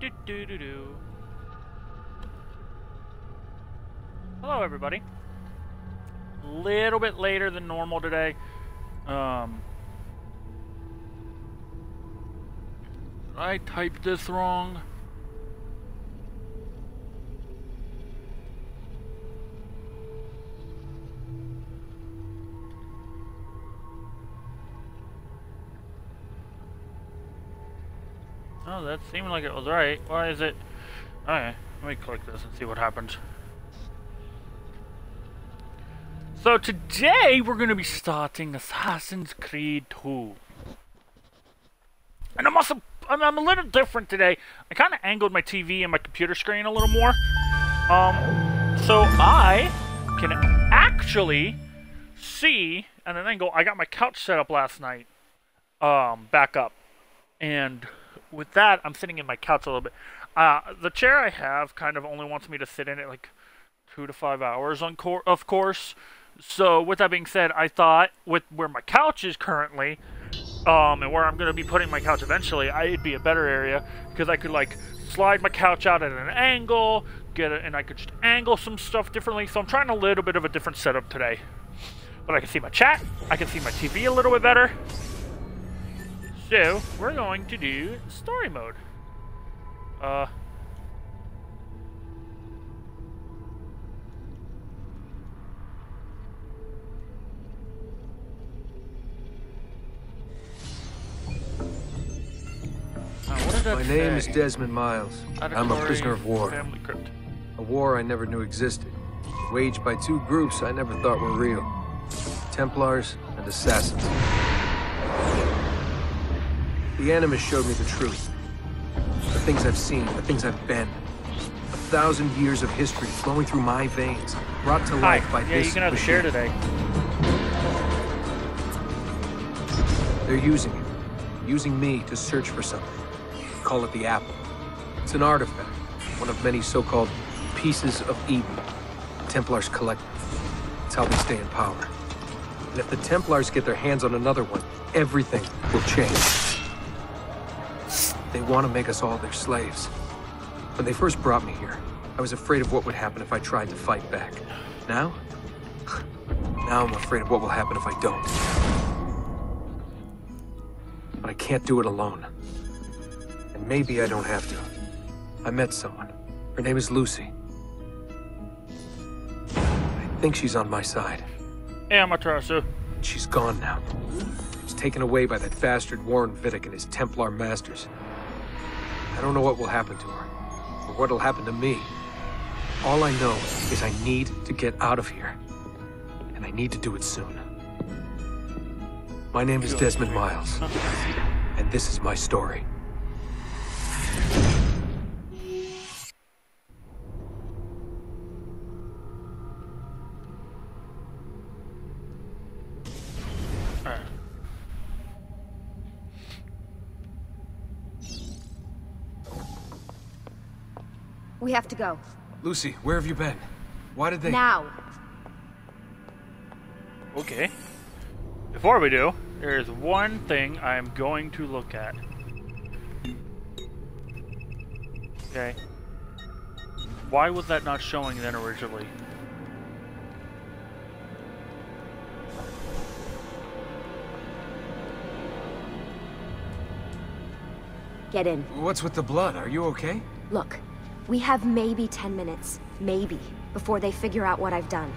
Do, do, do, do. Hello, everybody. A little bit later than normal today. Um, I typed this wrong. Oh, that seemed like it was right. Why is it? Okay, let me click this and see what happens. So today we're going to be starting Assassin's Creed 2. And I'm also, I'm, I'm a little different today. I kind of angled my TV and my computer screen a little more. Um, so I can actually see at an angle. I got my couch set up last night, um, back up. And with that, I'm sitting in my couch a little bit. Uh, the chair I have kind of only wants me to sit in it like two to five hours on cor- of course. So with that being said, I thought with where my couch is currently, um, and where I'm gonna be putting my couch eventually, I, it'd be a better area because I could like slide my couch out at an angle, get it, and I could just angle some stuff differently. So I'm trying a little bit of a different setup today. But I can see my chat, I can see my TV a little bit better. So, we're going to do story mode. Uh... My name is Desmond Miles. I'm a prisoner of war. A war I never knew existed. Waged by two groups I never thought were real. Templars and Assassins. The Animus showed me the truth. The things I've seen, the things I've been. A thousand years of history flowing through my veins, brought to life Hi. by yeah, this you can have a share today. They're using it. Using me to search for something. Call it the Apple. It's an artifact. One of many so-called pieces of Eden. Templars collect. It's how they stay in power. And if the Templars get their hands on another one, everything will change. They want to make us all their slaves. When they first brought me here, I was afraid of what would happen if I tried to fight back. Now? Now I'm afraid of what will happen if I don't. But I can't do it alone. And maybe I don't have to. I met someone. Her name is Lucy. I think she's on my side. Yeah, I'm a Amaterasu. She's gone now. She's taken away by that bastard Warren Vidic and his Templar masters. I don't know what will happen to her, or what'll happen to me. All I know is I need to get out of here. And I need to do it soon. My name is Desmond Miles, and this is my story. We have to go. Lucy, where have you been? Why did they... Now. Okay. Before we do, there's one thing I'm going to look at. Okay. Why was that not showing then originally? Get in. What's with the blood? Are you okay? Look, we have maybe 10 minutes, maybe, before they figure out what I've done.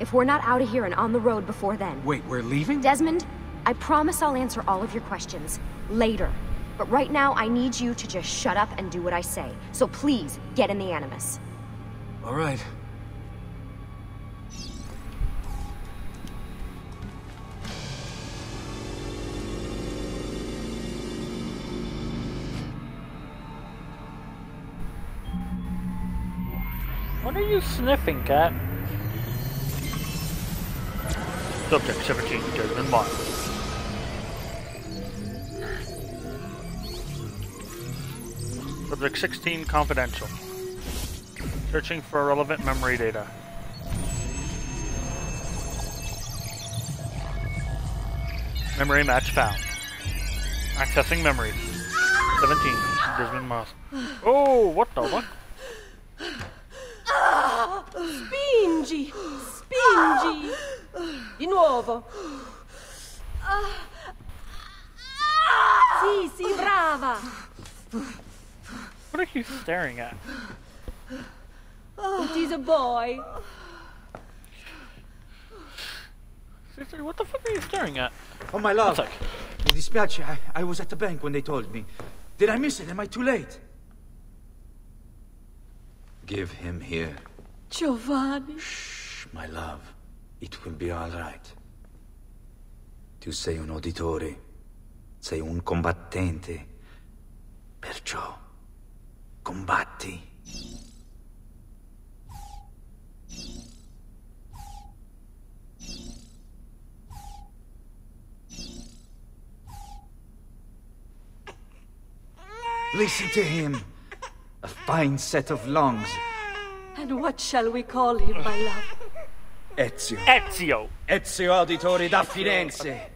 If we're not out of here and on the road before then. Wait, we're leaving? Desmond, I promise I'll answer all of your questions later. But right now, I need you to just shut up and do what I say. So please, get in the Animus. All right. You sniffing, cat? Subject 17, Desmond Miles. Subject 16, confidential. Searching for relevant memory data. Memory match found. Accessing memory. 17. Desmond Miles. Oh, what the fuck? Spingi! Spingi! Di nuovo! Sì, sì, brava! What are you staring at? It is a boy. Seriously, what the fuck are you staring at? Oh, my love. One sec. Mi dispiace, I, I was at the bank when they told me. Did I miss it? Am I too late? Give him here. Giovanni. Shh, my love. It will be all right. Tu sei un Auditore. Sei un combattente. Perciò, combatti. Listen to him. A fine set of lungs. And what shall we call him, my love? Ezio. Ezio. Ezio Auditore da Firenze.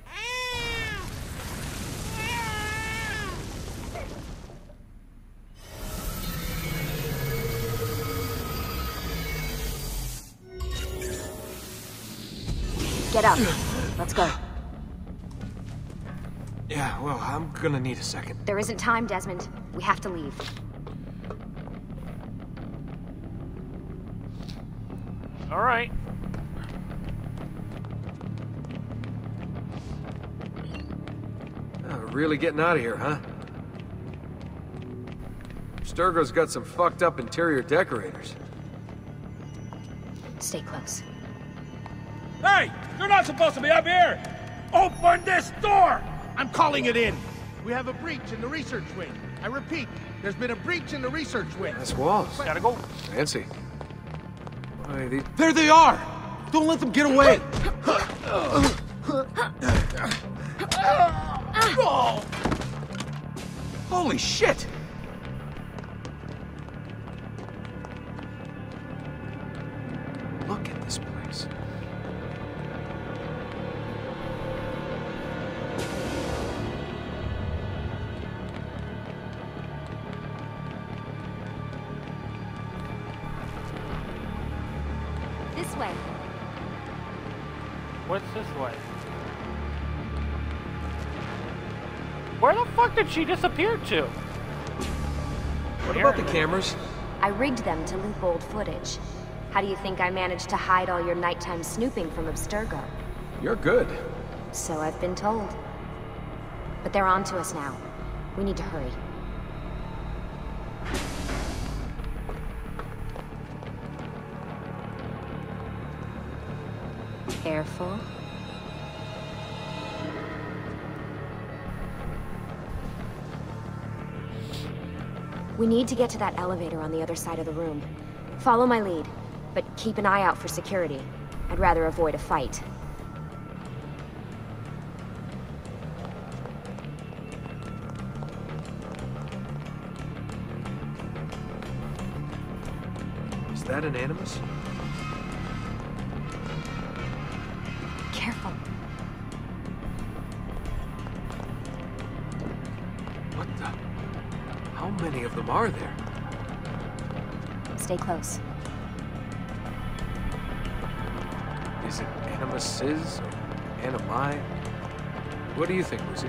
Get up. Let's go. Yeah, well, I'm gonna need a second. There isn't time, Desmond. We have to leave. All right. Oh, really getting out of here, huh? Sturgo's got some fucked up interior decorators. Stay close. Hey! You're not supposed to be up here! Open this door! I'm calling it in! We have a breach in the research wing. I repeat, there's been a breach in the research wing. That's walls. Gotta go. Fancy. These... There they are! Don't let them get away! Holy shit! Did she disappear to? What about the cameras? I rigged them to loop old footage. How do you think I managed to hide all your nighttime snooping from Abstergo? You're good. So I've been told. But they're on to us now. We need to hurry. We need to get to that elevator on the other side of the room. Follow my lead, but keep an eye out for security. I'd rather avoid a fight. Is that an animus? Stay close. Is it animuses or animi? What do you think, Lucy?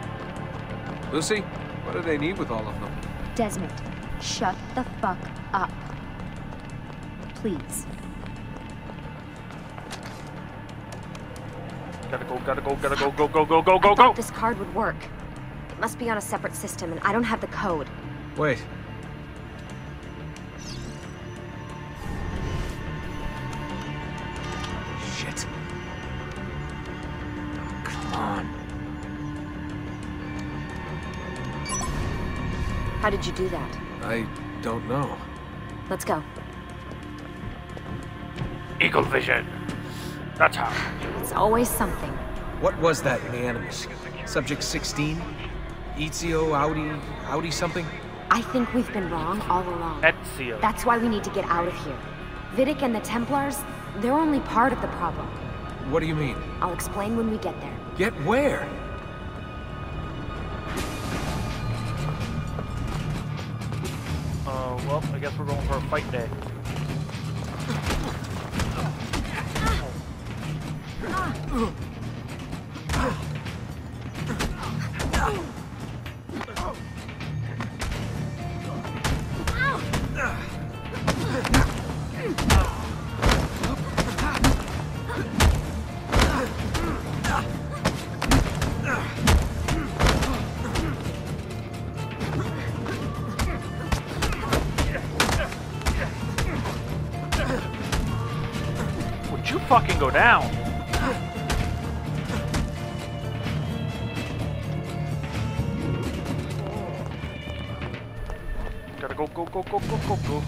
Lucy, what do they need with all of them? Desmond, shut the fuck up. Please. Gotta go, gotta go, gotta go, go, go, go, go, I go, thought go! this card would work. It must be on a separate system, and I don't have the code. Wait. How did you do that? I don't know. Let's go. Eagle vision. That's how. It's always something. What was that in the animus? Subject 16? Ezio, Audi, Audi something? I think we've been wrong all along. Ezio. That's why we need to get out of here. Vidic and the Templars, they're only part of the problem. What do you mean? I'll explain when we get there. Get where? We're going for a fight day. Would you fucking go down? Gotta go, go, go, go, go, go, go.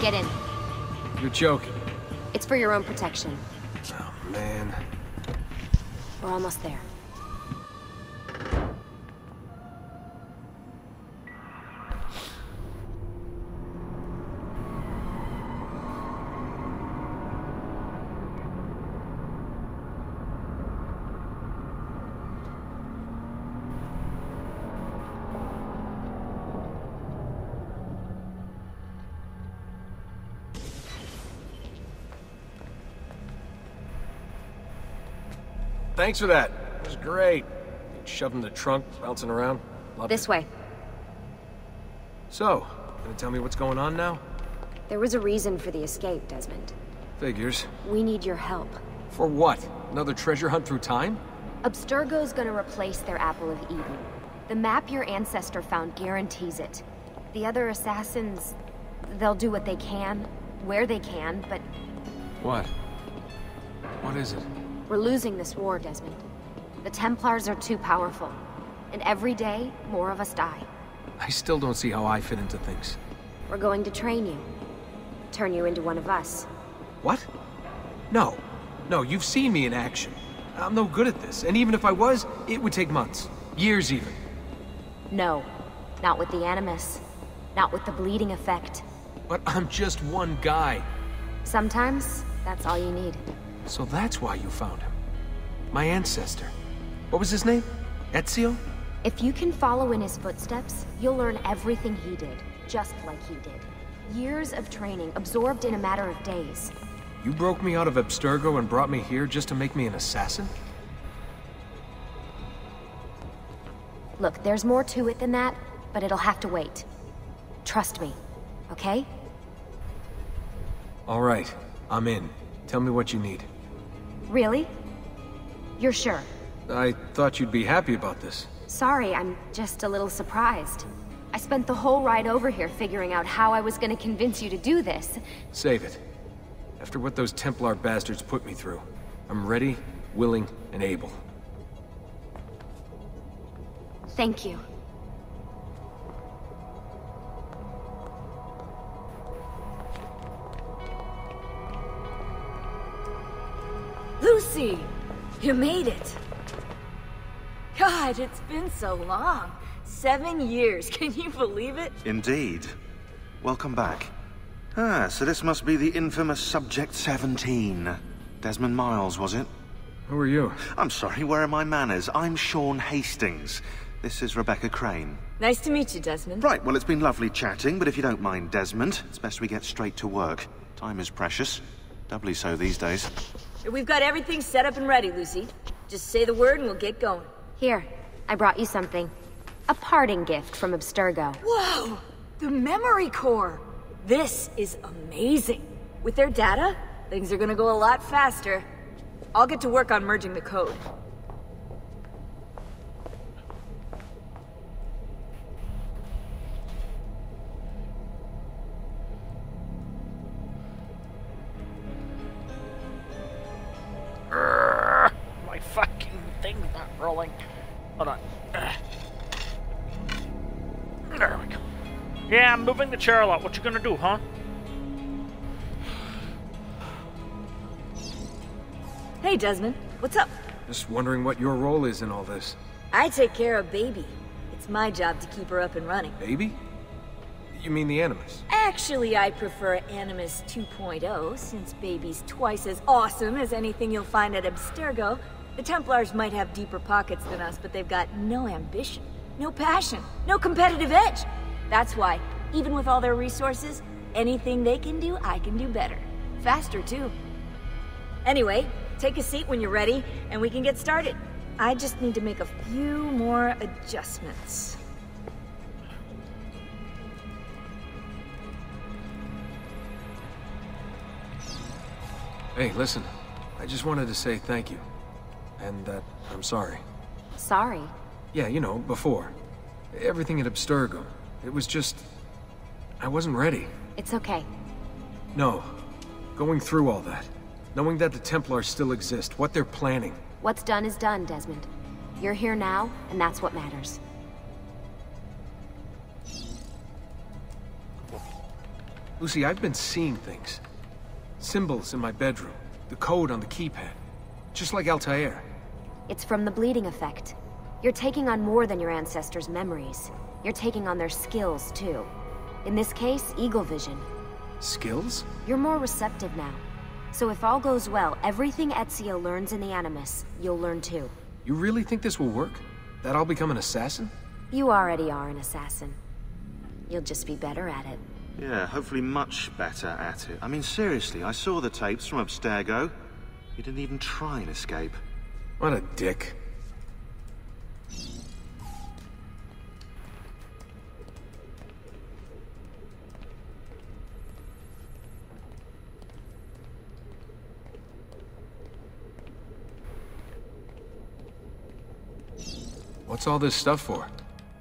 Get in. You're joking. It's for your own protection. Oh, man. We're almost there. Thanks for that. It was great. Shoved in the trunk, bouncing around. Loved This it. way. So, gonna tell me what's going on now? There was a reason for the escape, Desmond. Figures. We need your help. For what? Another treasure hunt through time? Abstergo's gonna replace their Apple of Eden. The map your ancestor found guarantees it. The other assassins, they'll do what they can, where they can, but What? What is it? We're losing this war, Desmond. The Templars are too powerful. And every day, more of us die. I still don't see how I fit into things. We're going to train you. Turn you into one of us. What? No. No, you've seen me in action. I'm no good at this, and even if I was, it would take months. Years even. No, not with the Animus. Not with the bleeding effect. But I'm just one guy. Sometimes, that's all you need. So that's why you found him. My ancestor. What was his name? Ezio? If you can follow in his footsteps, you'll learn everything he did, just like he did. Years of training, absorbed in a matter of days. You broke me out of Abstergo and brought me here just to make me an assassin? Look, there's more to it than that, but it'll have to wait. Trust me, okay? All right, I'm in. Tell me what you need. Really? You're sure? I thought you'd be happy about this. Sorry, I'm just a little surprised. I spent the whole ride over here figuring out how I was gonna convince you to do this. Save it. After what those Templar bastards put me through, I'm ready, willing, and able. Thank you. Lucy! You made it! God, it's been so long. Seven years, can you believe it? Indeed. Welcome back. Ah, so this must be the infamous Subject 17. Desmond Miles, was it? Who are you? I'm sorry, where are my manners? I'm Sean Hastings. This is Rebecca Crane. Nice to meet you, Desmond. Right, well, it's been lovely chatting, but if you don't mind, Desmond, it's best we get straight to work. Time is precious. Doubly so these days. We've got everything set up and ready, Lucy. Just say the word and we'll get going. Here, I brought you something. A parting gift from Abstergo. Whoa! The memory core! This is amazing. With their data, things are gonna go a lot faster. I'll get to work on merging the code. Rolling. Hold on. There we go. Yeah, I'm moving the chair a lot. What you gonna do, huh? Hey, Desmond. What's up? Just wondering what your role is in all this. I take care of Baby. It's my job to keep her up and running. Baby? You mean the Animus? Actually, I prefer Animus 2.0, since Baby's twice as awesome as anything you'll find at Abstergo. The Templars might have deeper pockets than us, but they've got no ambition, no passion, no competitive edge. That's why, even with all their resources, anything they can do, I can do better. Faster, too. Anyway, take a seat when you're ready, and we can get started. I just need to make a few more adjustments. Hey, listen. I just wanted to say thank you. And that I'm sorry. Sorry. Yeah, you know, before. Everything at Abstergo. It was just... I wasn't ready. It's okay. No. Going through all that. Knowing that the Templars still exist, what they're planning. What's done is done, Desmond. You're here now, and that's what matters. Lucy, I've been seeing things. Symbols in my bedroom. The code on the keypad. Just like Altair. It's from the bleeding effect. You're taking on more than your ancestors' memories. You're taking on their skills, too. In this case, Eagle Vision. Skills? You're more receptive now. So if all goes well, everything Ezio learns in the Animus, you'll learn too. You really think this will work? That I'll become an assassin? You already are an assassin. You'll just be better at it. Yeah, hopefully much better at it. I mean, seriously, I saw the tapes from Abstergo. You didn't even try and escape. What a dick. What's all this stuff for?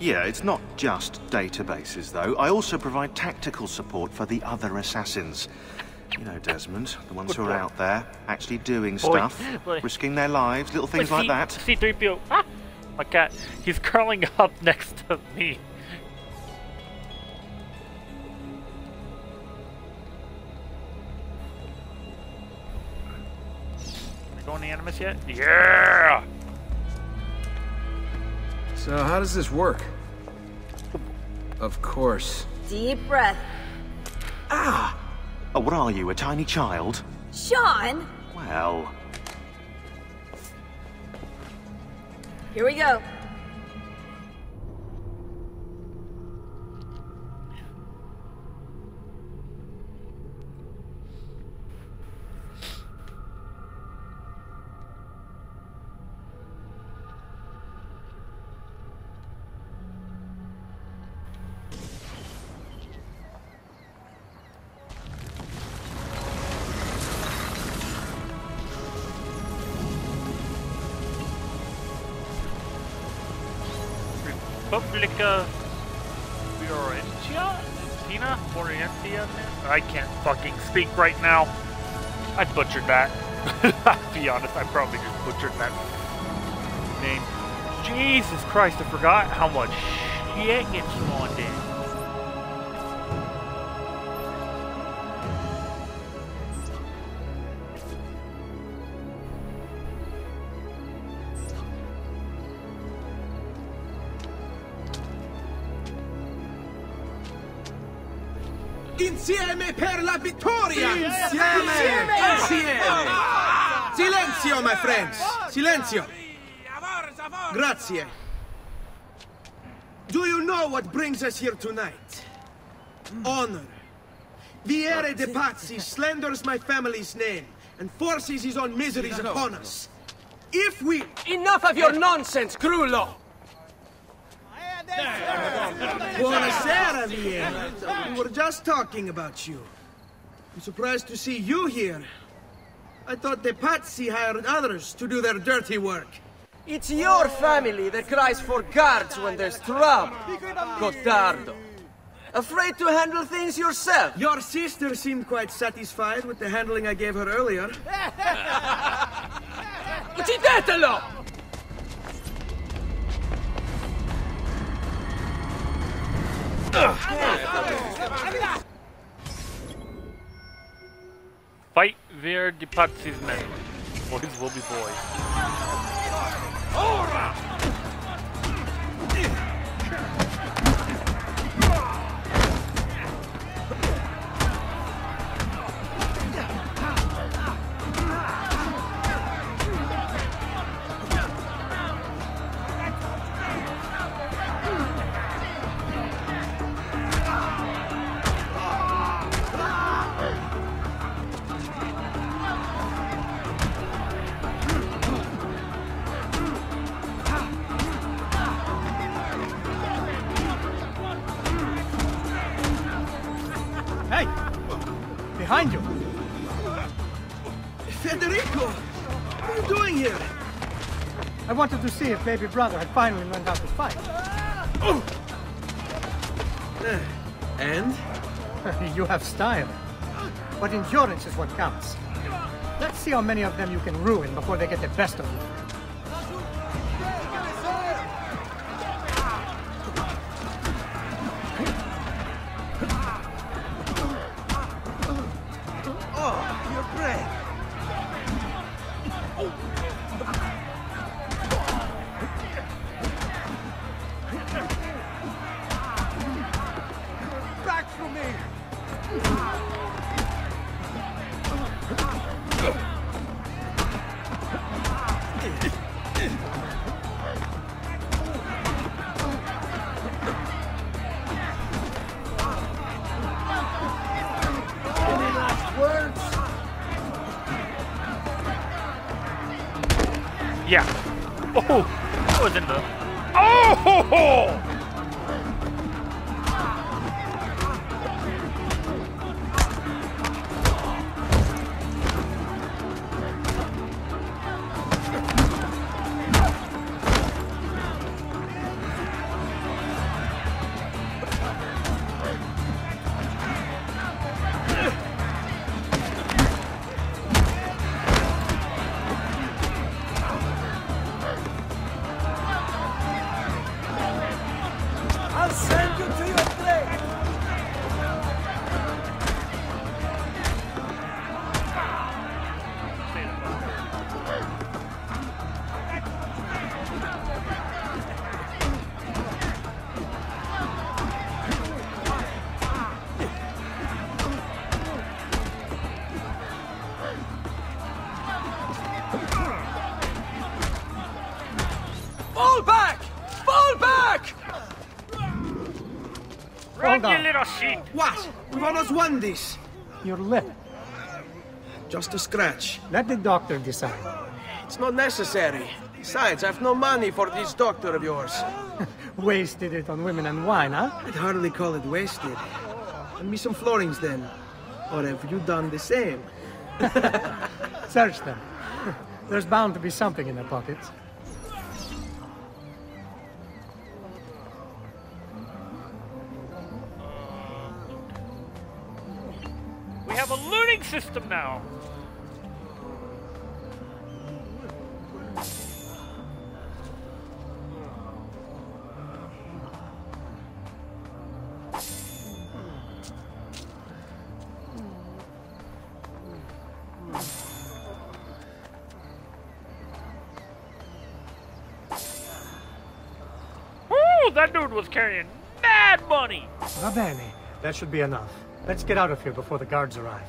Yeah, it's not just databases, though. I also provide tactical support for the other assassins. You know, Desmond, the ones who are out there, actually doing stuff, boy. risking their lives, little things like C- that. C3PO. Ah! My cat. He's curling up next to me. Going to Animus yet? Yeah! So how does this work? Of course. Deep breath. Ah! Oh, what are you, a tiny child? Sean! Well, Here we go. Speak right now. I butchered that. I'll be honest, I probably just butchered that name. Jesus Christ, I forgot how much shit gets spawned in. Silenzio, my friends! Silenzio! Grazie. Do you know what brings us here tonight? Honor. Vieri de Pazzi slanders my family's name and forces his own miseries upon us. If we... Enough of your nonsense, Grullo! Buonasera, Vieri. We were just talking about you. I'm surprised to see you here. I thought the Pazzi hired others to do their dirty work. It's your family that cries for guards when there's trouble, Codardo. Afraid to handle things yourself? Your sister seemed quite satisfied with the handling I gave her earlier. Uccidetelo! Fight Vieri di Pazzi's men. Boys will be boys. Baby brother had finally learned how to fight. Eh, And? you have style. But endurance is what counts. Let's see how many of them you can ruin before they get the best of you. What? We've almost won this. Your lip. Just a scratch. Let the doctor decide. It's not necessary. Besides, I've no money for this doctor of yours. Wasted it on women and wine, huh? I'd hardly call it wasted. Lend me some florins then. Or have you done the same? Search them. There's bound to be something in their pockets. Carrying mad money. Va bene. That should be enough. Let's get out of here before the guards arrive.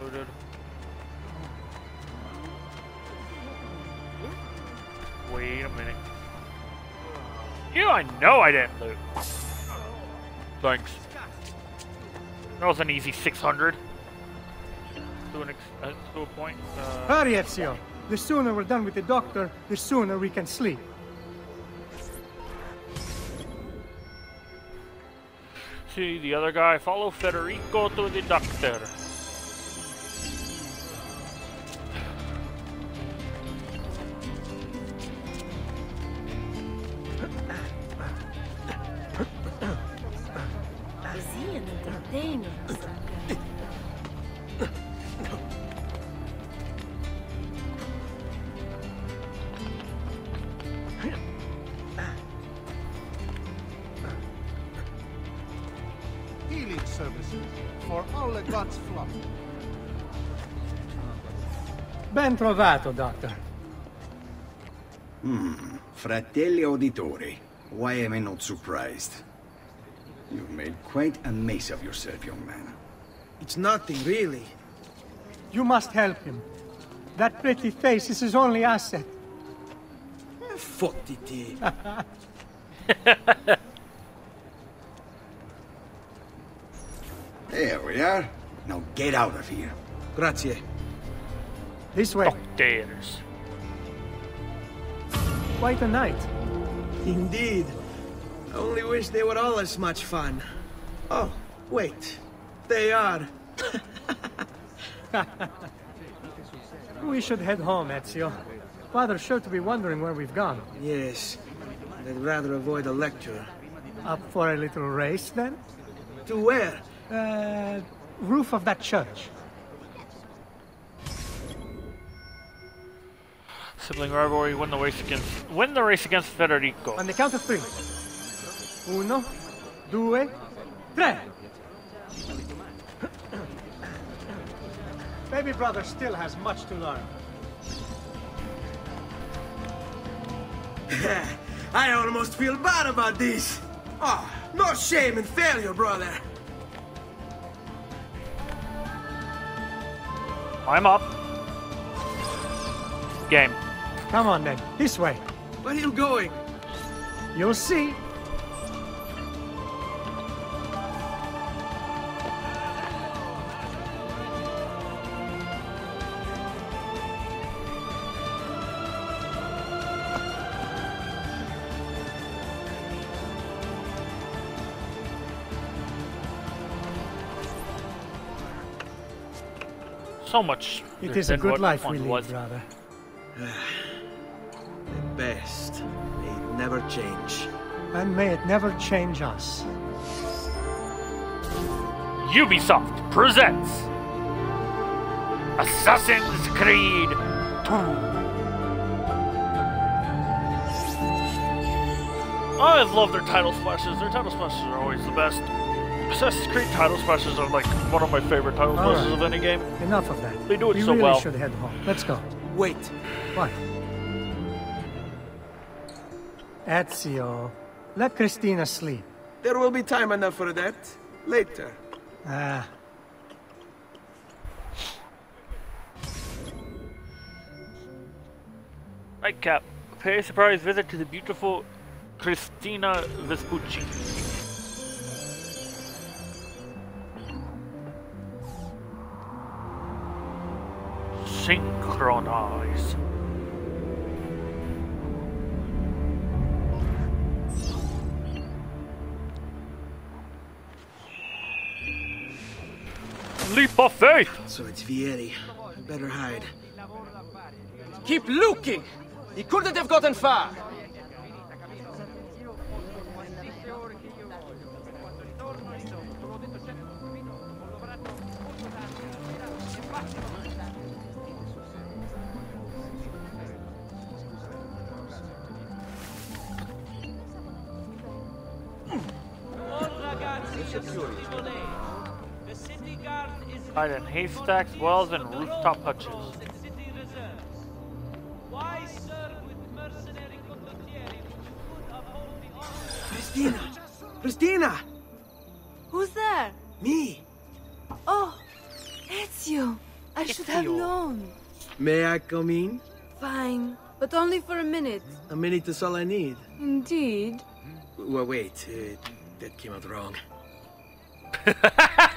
Who did? Who did? Wait a minute. You, I know I didn't loot. Thanks. That was an easy 600. To, an ex uh, to a point. Uh, Hurry, Ezio. The sooner we're done with the doctor, the sooner we can sleep. See the other guy. Follow Federico to the doctor. Ben trovato, Doctor. Hmm. Fratelli Auditori. Why am I not surprised? You've made quite a mess of yourself, young man. It's nothing, really. You must help him. That pretty face is his only asset. Fottiti. There we are. Now get out of here. Grazie. This way. Doctors. Quite a night. Indeed. I only wish they were all as much fun. Oh, wait. They are. We should head home, Ezio. Father's sure to be wondering where we've gone. Yes. I'd rather avoid a lecture. Up for a little race, then? To where? Uh, roof of that church. Sibling rivalry. Win the race against. Win the race against Federico. On the count of three. Uno, due, tre. Baby brother still has much to learn. I almost feel bad about this. Oh, no shame in failure, brother. I'm up. Game. Come on then, this way. Where are you going? You'll see. So much. It is a good life we lead, was. brother. The best. They never change. And may it never change us. Ubisoft presents Assassin's Creed 2. I love their title splashes. Their title splashes are always the best. Assassin's Creed title splashes are like one of my favorite title All splashes right. of any game. Enough of that. They do it we so really well. should head home. Let's go. Wait. What? Ezio, let Cristina sleep. There will be time enough for that. Later. Ah, Nightcap. Pay a surprise visit to the beautiful Cristina Vespucci. Synchronize. Leap of faith! So it's Vieri. Better hide. Keep looking! He couldn't have gotten far! Hide in haystacks, wells, and rooftop hutches. Cristina! Cristina! Who's there? Me! Oh, Ezio. I should have known. May I come in? Fine, but only for a minute. A minute is all I need. Indeed. Well, wait. Uh, that came out wrong.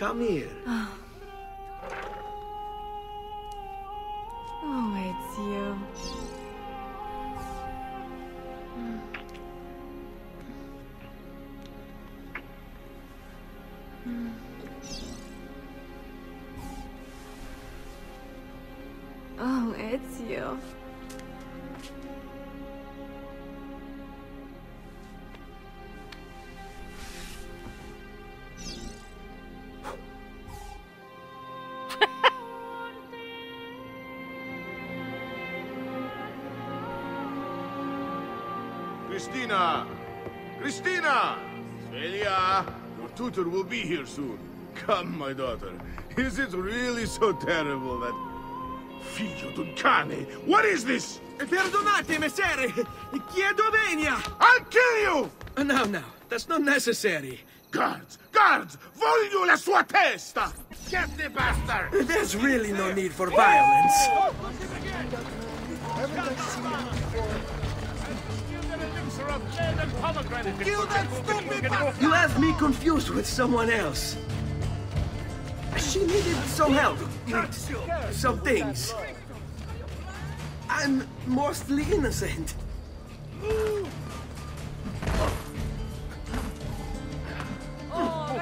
Come here. Oh, be here soon. Come, my daughter. Is it really so terrible that... Figlio d'un cane! What is this? Perdonate, messere! Chiedo venia! I'll kill you! No, no, that's not necessary. Guards! Guards! Voglio la sua testa! Get the bastard! There's really no need for violence. You have me confused with someone else. She needed some help some things. I'm mostly innocent. Oh,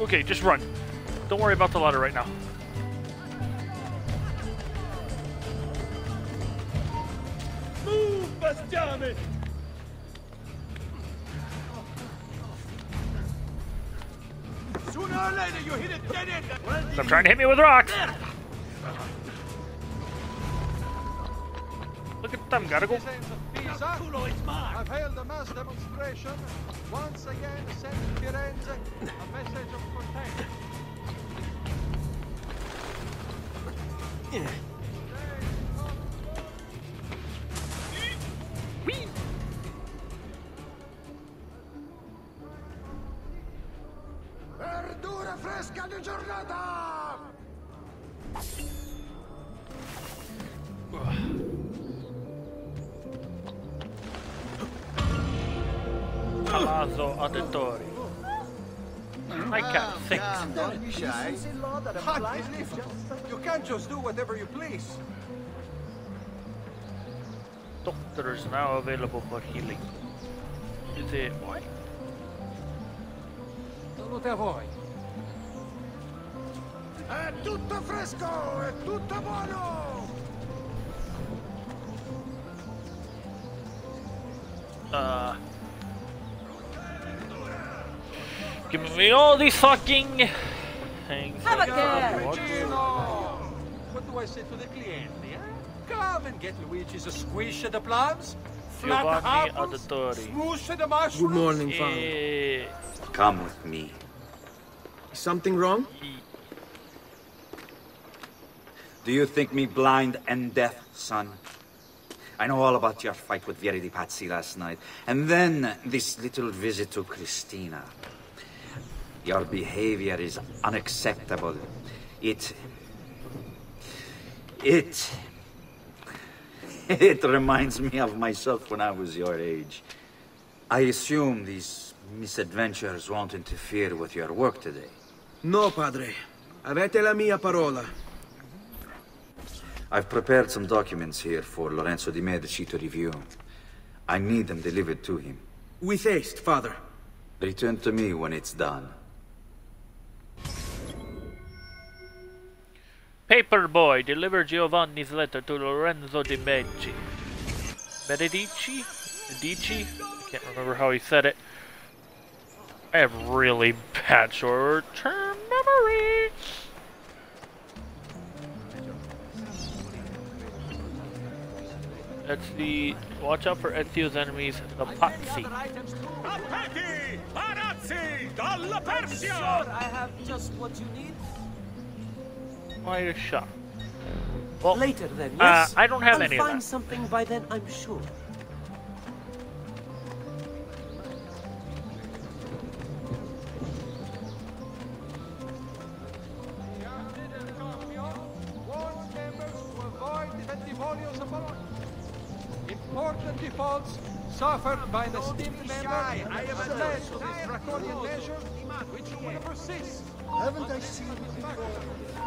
okay, just run. Don't worry about the ladder right now. Move, bastiame! Sooner or later, you hit a dead end. Stop trying to hit me with rocks. Look at them, gotta go. I've held a mass demonstration. Once again, sent to Firenze a message of contact. You can't just do whatever you please. Doctor is now available for healing. Is it what? Salute a voi. È tutto fresco! È tutto buono! Uh. Give me all these fucking things. Have a care. What do I say to the clienti, eh? Come and get Luigi's a squish at the plums. Flat Giovanni apples, Auditore. smoosh at the mushrooms. Good morning, Father. Come with me. Something wrong? Do you think me blind and deaf, son? I know all about your fight with Vieri di Pazzi last night. And then this little visit to Cristina. Your behavior is unacceptable. It... It... It reminds me of myself when I was your age. I assume these misadventures won't interfere with your work today. No, padre. Avete la mia parola. I've prepared some documents here for Lorenzo di Medici to review. I need them delivered to him. With haste, father. Return to me when it's done. Paperboy, deliver Giovanni's letter to Lorenzo de Medici. Medici? Medici? I can't remember how he said it. I have really bad short-term memory. That's the... Watch out for Ezio's enemies, the Pazzi. Appetti! Parazzi! Dalla Persia! Sure, I have just what you need. Why a shop? Well, Later then, uh, yes? I don't have I'll any of find that. something by then, I'm sure. warns members to avoid ventimonials above. Important defaults suffered by the esteemed member I have led to this draconian measure, which will persist. Haven't I seen it before?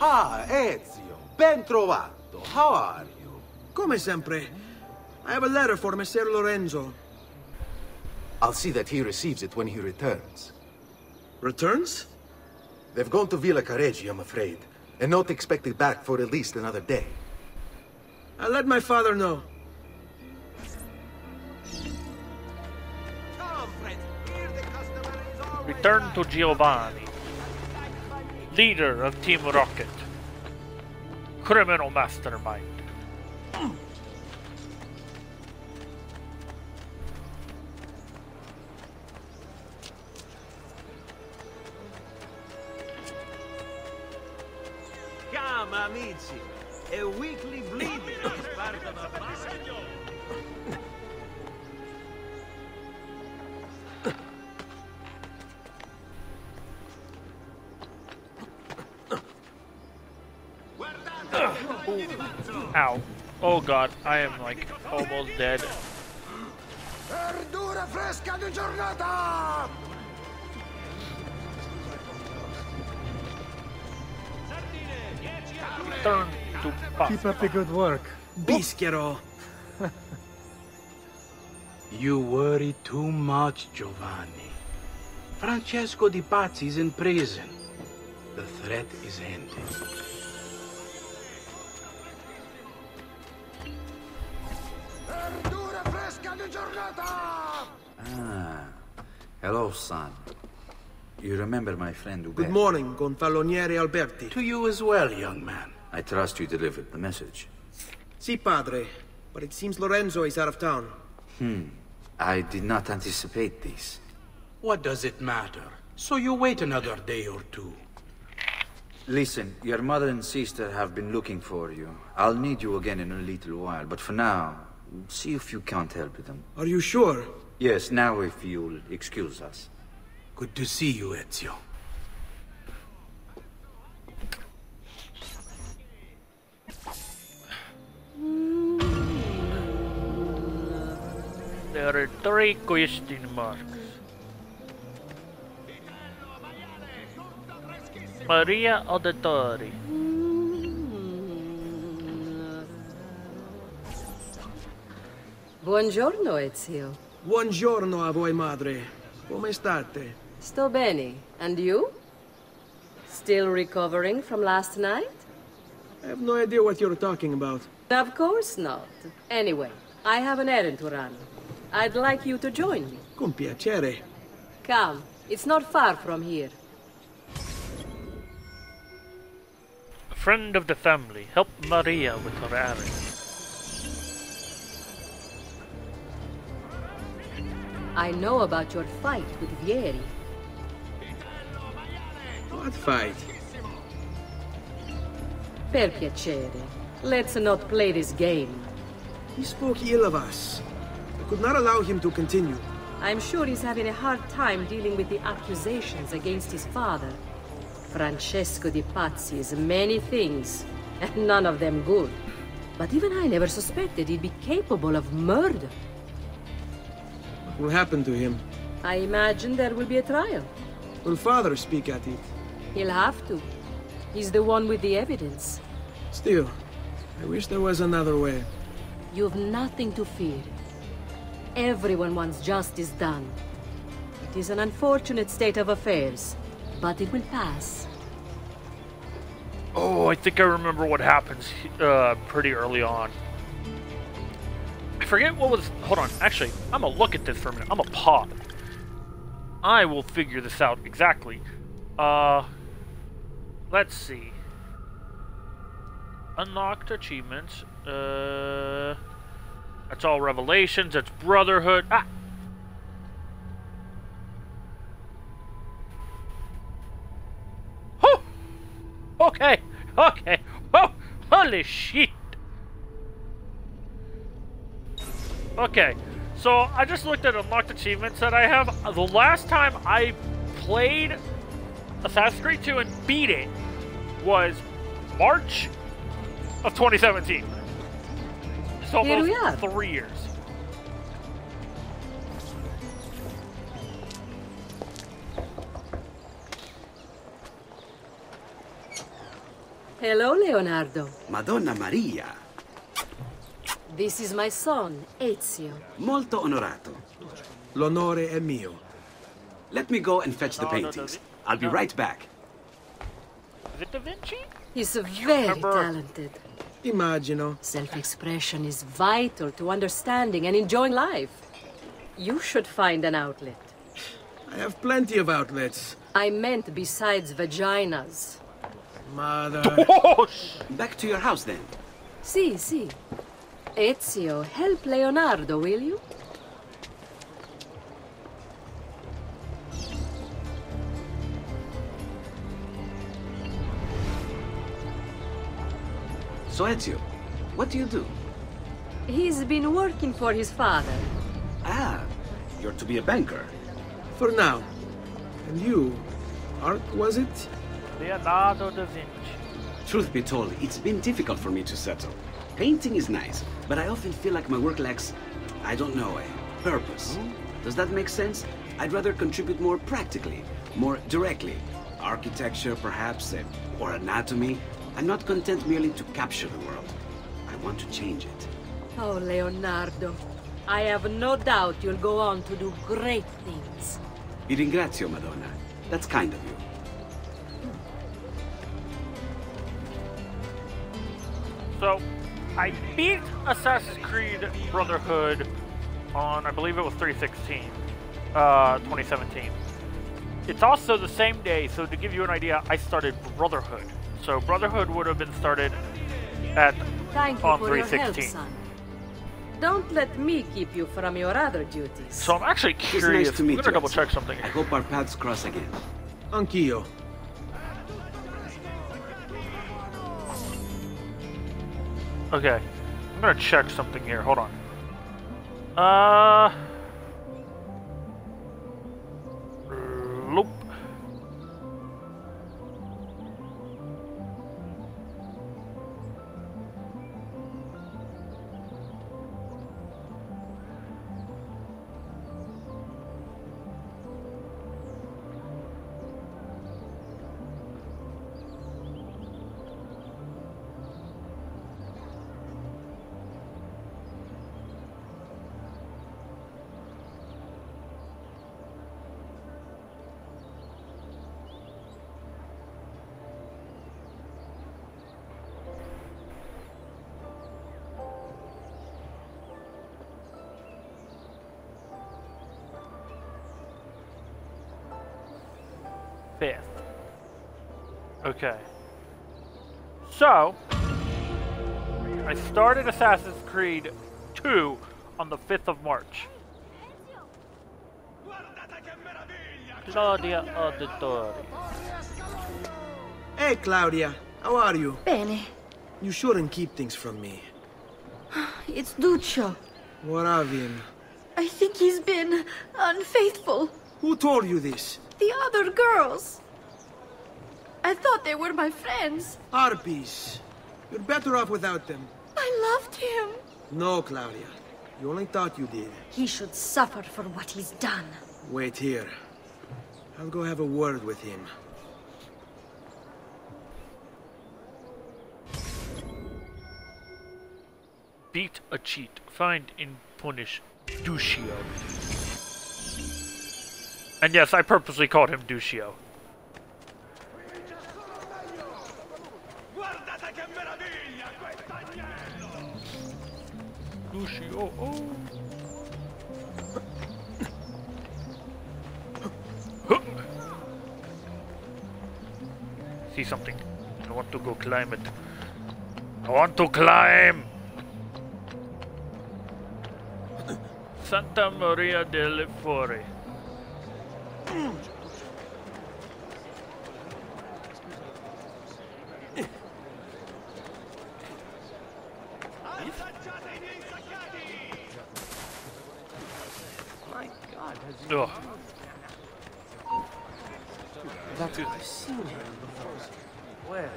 Ah, Ezio, ben trovato. How are you? Come sempre. I have a letter for Messer Lorenzo. I'll see that he receives it when he returns. Returns? They've gone to Villa Careggi, I'm afraid, and not expected back for at least another day. I'll let my father know. Return to Giovanni, leader of Team Rocket, criminal mastermind. Amici. A weekly bleeding is part of a party. Ow. Oh god, I am like almost dead. Verdura fresca di giornata! Turn to puff. Keep up the good work. Bischero. You worry too much, Giovanni. Francesco Di Pazzi is in prison. The threat is ended. Verdura fresca di giornata! Ah. Hello, son. You remember my friend Uber? Good morning, Gonfaloniere Alberti. To you as well, young man. I trust you delivered the message. Si, padre. But it seems Lorenzo is out of town. Hmm. I did not anticipate this. What does it matter? So you wait another day or two. Listen, your mother and sister have been looking for you. I'll need you again in a little while, but for now, see if you can't help them. Are you sure? Yes, now if you'll excuse us. Good to see you, Ezio. There are three question marks. Maria Auditore. Buongiorno, Ezio. Buongiorno a voi, madre. Come state? Sto bene. And you? Still recovering from last night? I have no idea what you're talking about. Of course not. Anyway, I have an errand to run. I'd like you to join me. Con piacere. Come, it's not far from here. A friend of the family. Help Maria with her errand. I know about your fight with Vieri. What fight? Per piacere. Let's not play this game. He spoke ill of us. Could not allow him to continue. I'm sure he's having a hard time dealing with the accusations against his father. Francesco Di Pazzi is many things, and none of them good. But even I never suspected he'd be capable of murder. What will happen to him? I imagine there will be a trial. Will father speak at it? He'll have to. He's the one with the evidence. Still, I wish there was another way. You've nothing to fear. Everyone wants justice done. It is an unfortunate state of affairs, but it will pass. Oh, I think I remember what happens uh, pretty early on. I forget what was. Hold on. Actually, I'm gonna look at this for a minute. I'm gonna pause. I will figure this out exactly. Uh, let's see. Unlocked achievements. Uh, that's all revelations. That's brotherhood. Ah. Okay. Okay. Oh, holy shit. Okay, so I just looked at unlocked achievements that I have. The last time I played Assassin's Creed 2 and beat it was March of 2017. It's Here we almost are. three years. Hello, Leonardo. Madonna Maria, This is my son, Ezio. molto onorato. L'onore è mio. Let me go and fetch the No, no, paintings. I'll be No. right back. Is it Da Vinci? He's very talented. Immagino. Self-expression is vital to understanding and enjoying life. You should find an outlet. I have plenty of outlets. I meant besides vaginas. Mother. Oh, Back to your house then. Sì, sì. Ezio, help Leonardo, will you? So Ezio, what do you do? He's been working for his father. Ah, you're to be a banker. For now. And you? Art, was it? Leonardo da Vinci. Truth be told, it's been difficult for me to settle. Painting is nice, but I often feel like my work lacks, I don't know, a purpose. Does that make sense? I'd rather contribute more practically, more directly. Architecture, perhaps, eh, or anatomy. I'm not content merely to capture the world. I want to change it. Oh, Leonardo. I have no doubt you'll go on to do great things. Vi ringrazio, Madonna. That's kind of you. So, I beat Assassin's Creed Brotherhood on, I believe it was 316, uh, 2017. It's also the same day, so to give you an idea, I started Brotherhood. So Brotherhood would have been started at Thank on 316. Help, Don't let me keep you from your other duties. So I'm actually curious. Nice to meet I'm gonna double check something. I hope our paths cross again. Ankyo. Okay, I'm gonna check something here. Hold on. Uh. Nope. 5th. Okay. So, I started Assassin's Creed 2 on the 5th of March. Claudia Auditore. Hey, Claudia. How are you? Bene. You shouldn't keep things from me. It's Duccio. What of him? I think he's been unfaithful. Who told you this? The other girls. I thought they were my friends. Harpies. You're better off without them. I loved him. No, Claudia. You only thought you did. He should suffer for what he's done. Wait here. I'll go have a word with him. Beat a cheat. Find and punish Duccio. And yes, I purposely called him Duccio. Duccio. Oh. See something. I want to go climb it. I want to climb! Santa Maria delle Fore. My God, has he... I've seen him before. Where?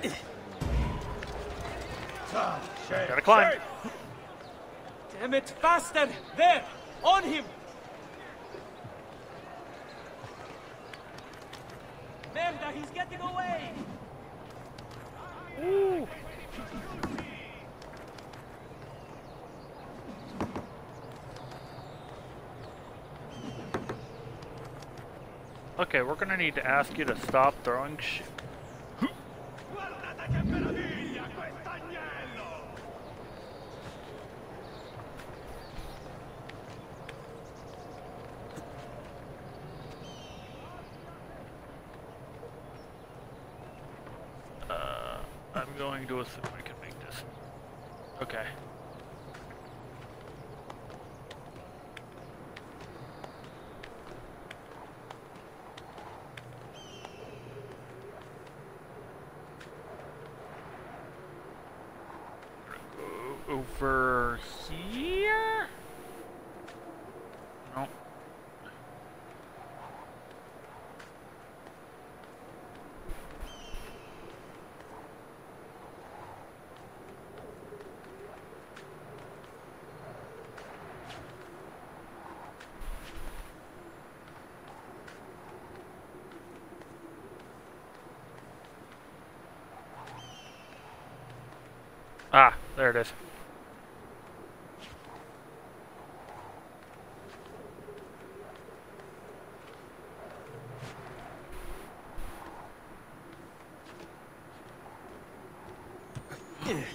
Gotta climb. Damn it, faster! There! On him! He's getting away! Ooh. Okay, we're gonna need to ask you to stop throwing shit. Uh, I'm going to assume I can make this. Okay. Go over here? No. Ah, there it is.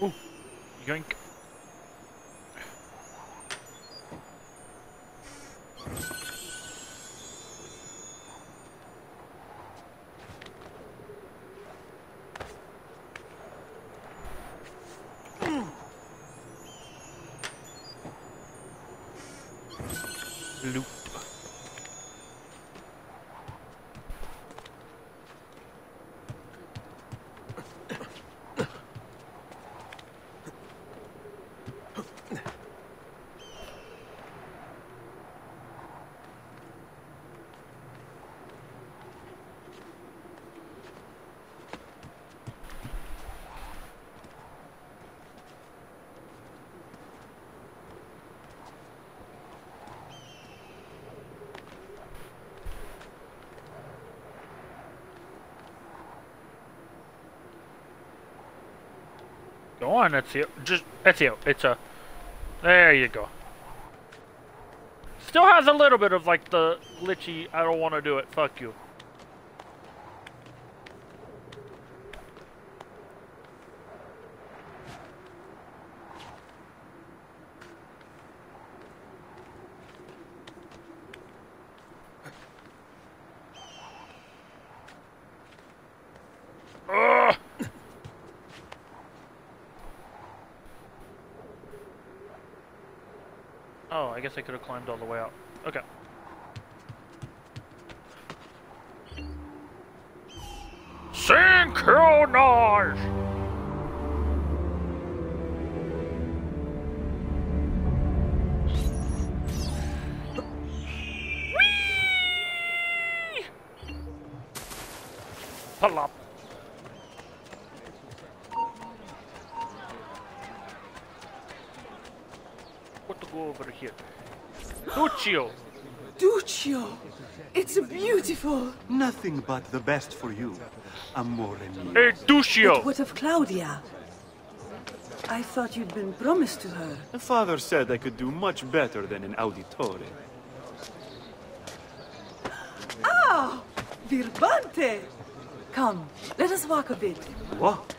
Ooh, yoink. Loop. Go on, Ezio. Just Ezio. It's a. There you go. Still has a little bit of like the glitchy. I don't want to do it. Fuck you. Ugh. Oh, I guess I could have climbed all the way out. Okay. Synchronized! Lucio! Duccio! It's beautiful! Nothing but the best for you, amore mio. Hey, Duccio! But what of Claudia? I thought you'd been promised to her. The father said I could do much better than an auditore. Ah! Birbante! Come, let us walk a bit. What?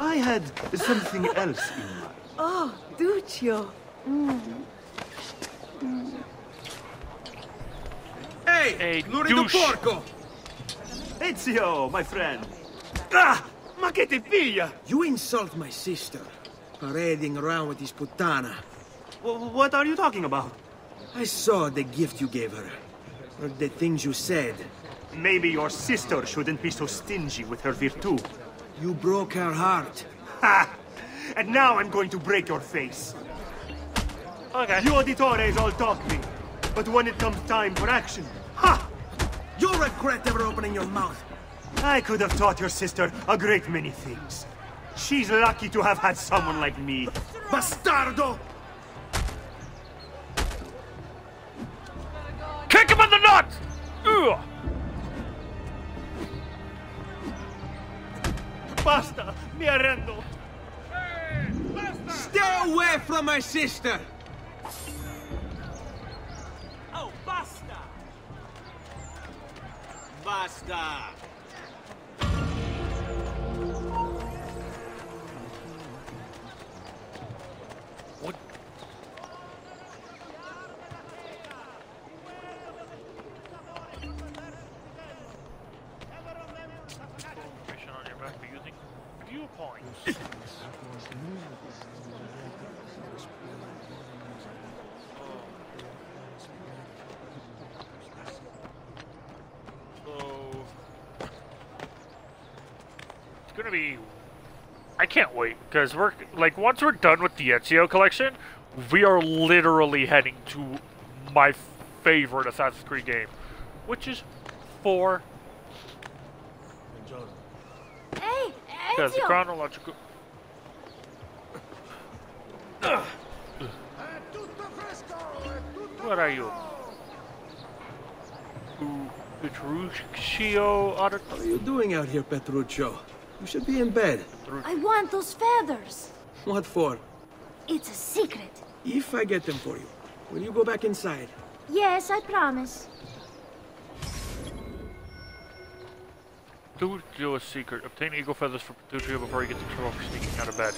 I had something else in mind. Oh, Duccio. Hey, Lurido douche. Porco! Ezio, my friend. Ah, ma che ti piglia? You insult my sister, parading around with this putana. Wh- What are you talking about? I saw the gift you gave her. Heard the things you said. Maybe your sister shouldn't be so stingy with her virtù. You broke her heart. Ha! And now I'm going to break your face. Okay. You auditores all talking, but when it comes time for action, ha! You'll regret ever opening your mouth. I could have taught your sister a great many things. She's lucky to have had someone like me. Bastardo! Kick him in the nuts! Ugh. Basta, mi arrendo. Stay away from my sister! Basta! Because we're like once we're done with the Ezio collection, we are literally heading to my favorite Assassin's Creed game, which is four. Hey, Because the Ezio! chronological. What are you? Who- Petruccio What are you doing out here, Petruccio? You should be in bed. I want those feathers. What for? It's a secret. If I get them for you, will you go back inside? Yes, I promise. Petruccio is secret. Obtain eagle feathers for Petruccio before he gets in trouble for sneaking out of bed.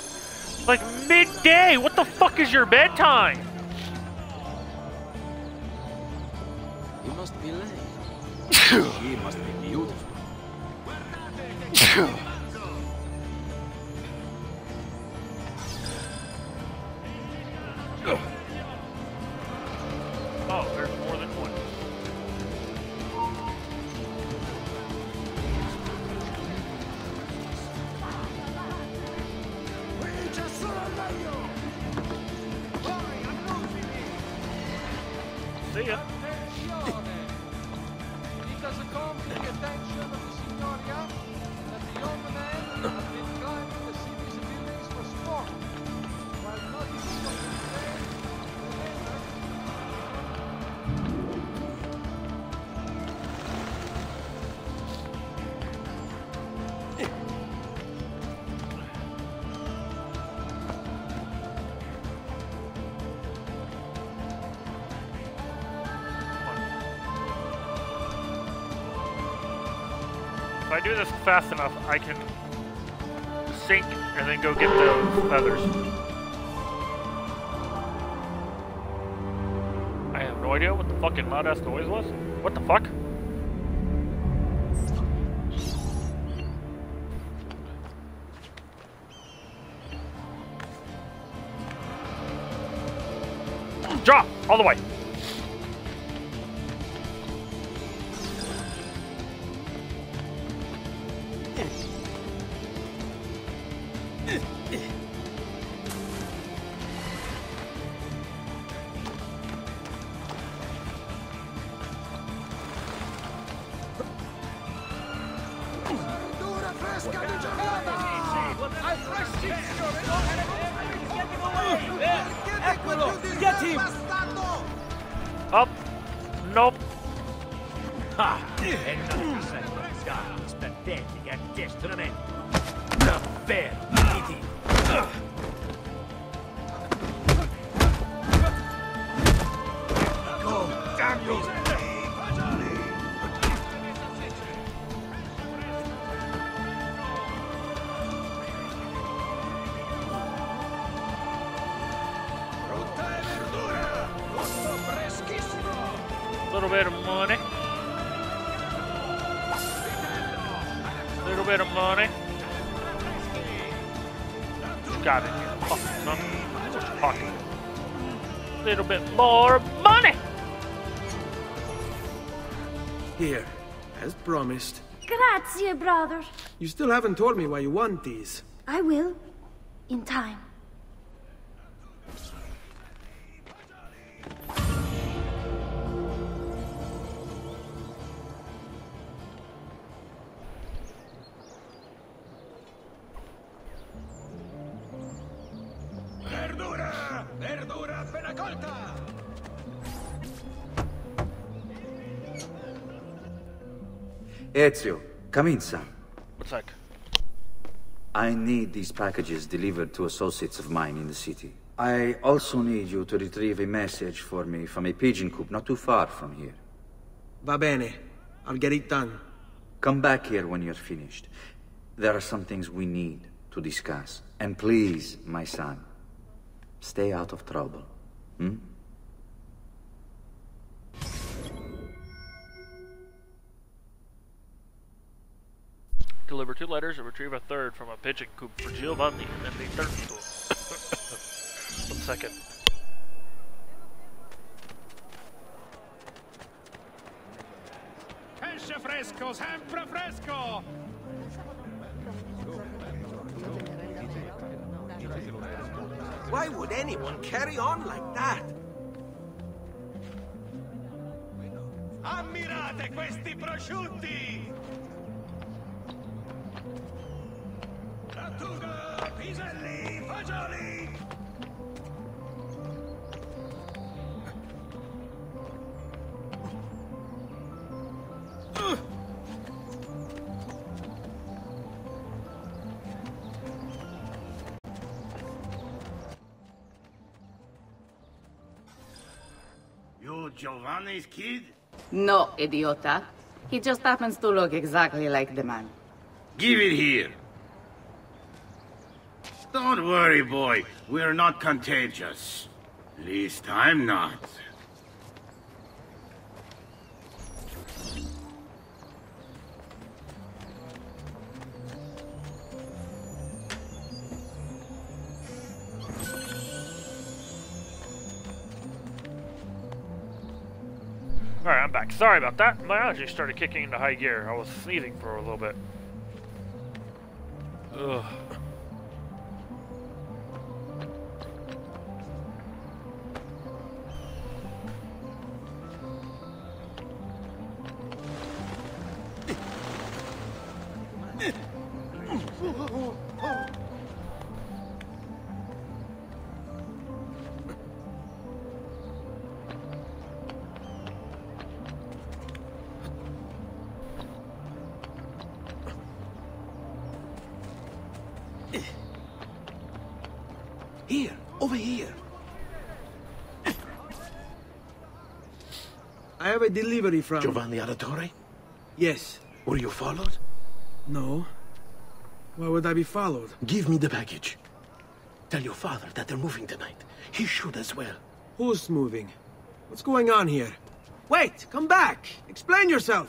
Like midday! What the fuck is your bedtime? He must be late. he must be fast enough, I can sink and then go get those feathers. I have no idea what the fucking loud ass noise was. What the fuck? Drop! All the way! Get him! Up! Nope! Ah, e non ti sei portato, patetica addestramento. Davvero, finiti. More money. Here, as promised. Grazie, brother. You still haven't told me why you want these. I will. In time. Ezio, come in, son. What's that? I need these packages delivered to associates of mine in the city. I also need you to retrieve a message for me from a pigeon coop not too far from here. Va bene. I'll get it done. Come back here when you're finished. There are some things we need to discuss. And please, my son, stay out of trouble. Hmm? Deliver two letters and retrieve a third from a pigeon coop for Giovanni and then the third school. One second. Pesce fresco, sempre fresco! Why would anyone carry on like that? Ammirate questi prosciutti! Giovanni's kid? No, idiota. He just happens to look exactly like the man. Give it here. Don't worry, boy. We're not contagious. At Least I'm not. Alright, I'm back. Sorry about that. My allergies started kicking into high gear. I was sneezing for a little bit. Ugh. Delivery from... Giovanni Auditore? Yes. Were you followed? No. Why would I be followed? Give me the package. Tell your father that they're moving tonight. He should as well. Who's moving? What's going on here? Wait! Come back! Explain yourself!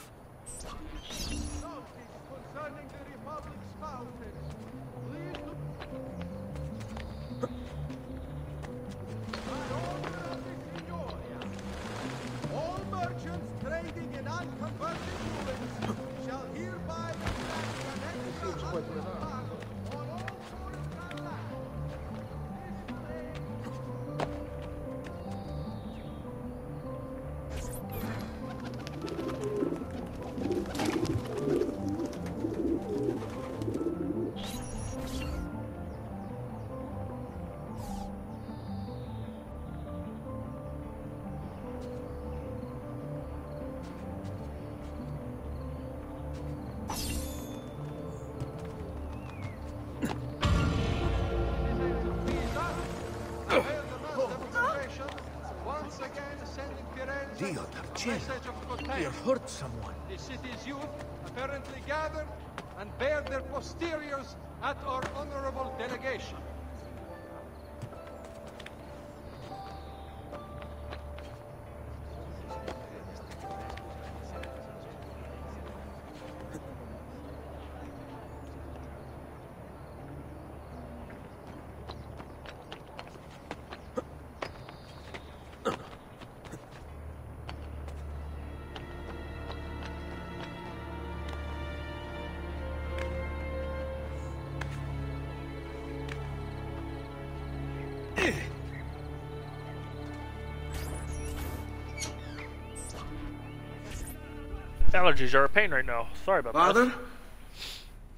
Allergies are a pain right now. Sorry about Father? that.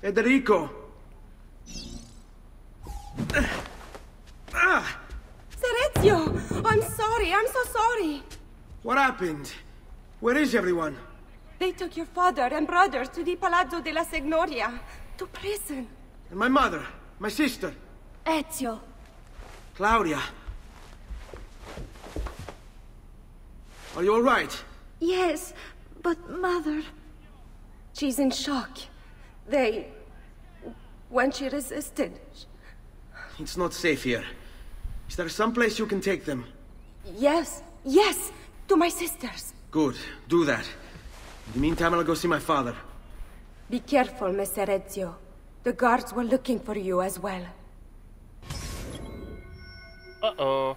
Father? Federico. Ah! Serezio! I'm sorry, I'm so sorry. What happened? Where is everyone? They took your father and brothers to the Palazzo della Signoria, to prison. And my mother, my sister, Ezio. Claudia. Are you all right? Yes, but mother... She's in shock. They... When she resisted... It's not safe here. Is there some place you can take them? Yes, yes, to my sisters. Good, do that. In the meantime, I'll go see my father. Be careful, Messer Ezio. The guards were looking for you as well. Uh-oh.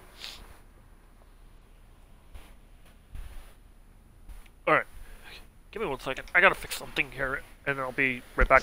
Give me one second. I gotta fix something here, and I'll be right back.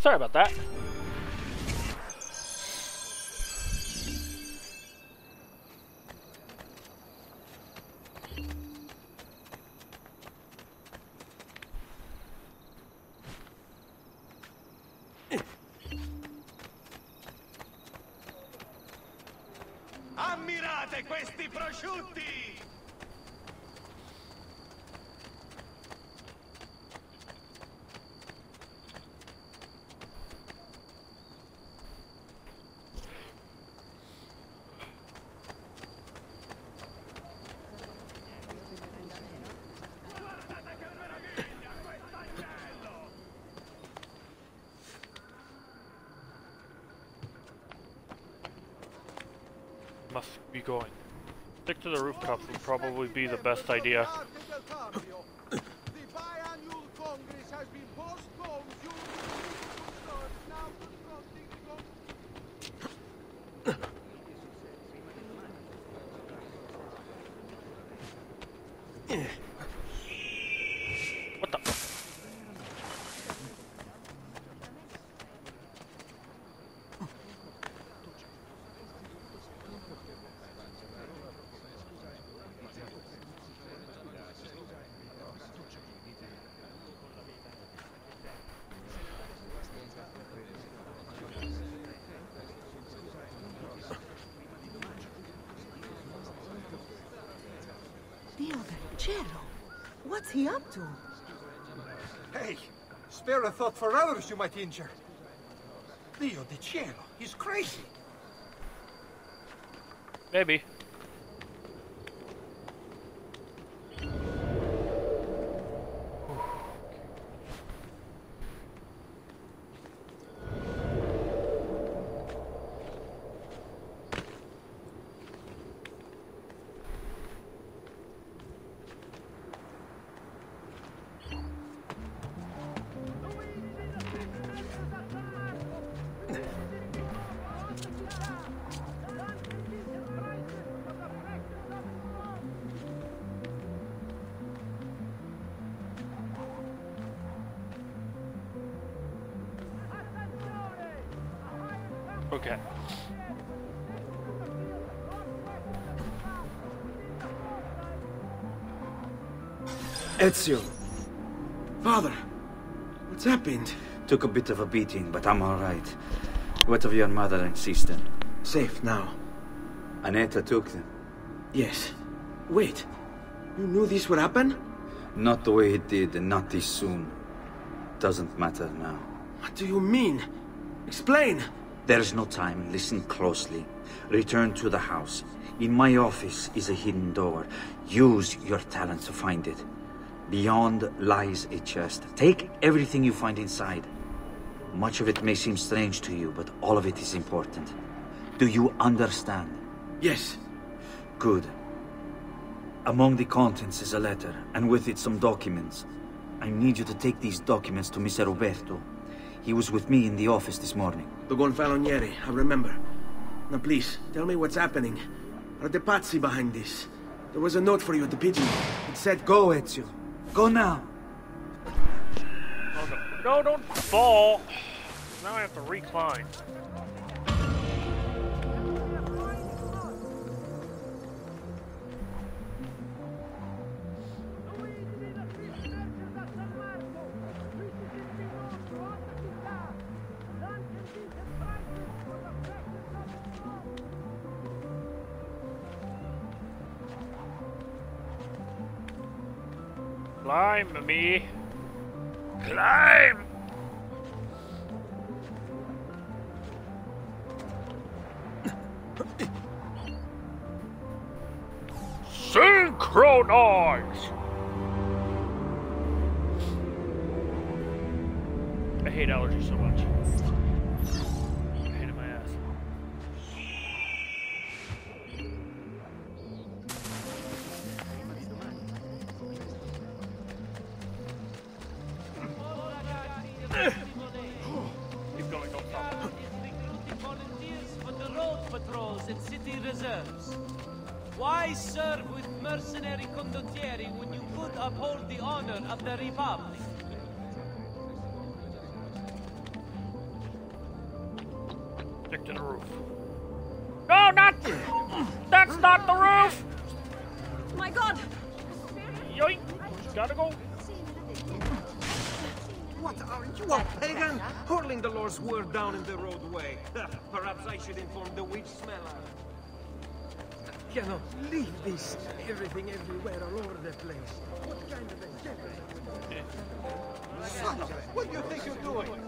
Sorry about that. Must be going. Stick to the rooftops would probably be the best idea. has been postponed due to concerns now confronting the go- What the? Dio del cielo! What's he up to? Hey, spare a thought for others you might injure. Dio di cielo, he's crazy. Maybe. Ezio. Father, what's happened? Took a bit of a beating, but I'm all right. What of your mother and sister? Safe now. Annetta took them. Yes. Wait. You knew this would happen? Not the way it did, and not this soon. Doesn't matter now. What do you mean? Explain. There's no time. Listen closely. Return to the house. In my office is a hidden door. Use your talent to find it. Beyond lies a chest. Take everything you find inside. Much of it may seem strange to you, but all of it is important. Do you understand? Yes. Good. Among the contents is a letter, and with it some documents. I need you to take these documents to Mr. Uberto. He was with me in the office this morning. The Gonfaloniere, I remember. Now please, tell me what's happening. Are the Pazzi behind this? There was a note for you at the pigeon. It said go, Ezio. Go now. Oh, no. no, don't fall. Now I have to recline. Climb me. Climb! Synchronize! I hate allergies so Cannot leave this everything everywhere all over the place. What kind of a gentleman? Son of a... What do you think you're doing?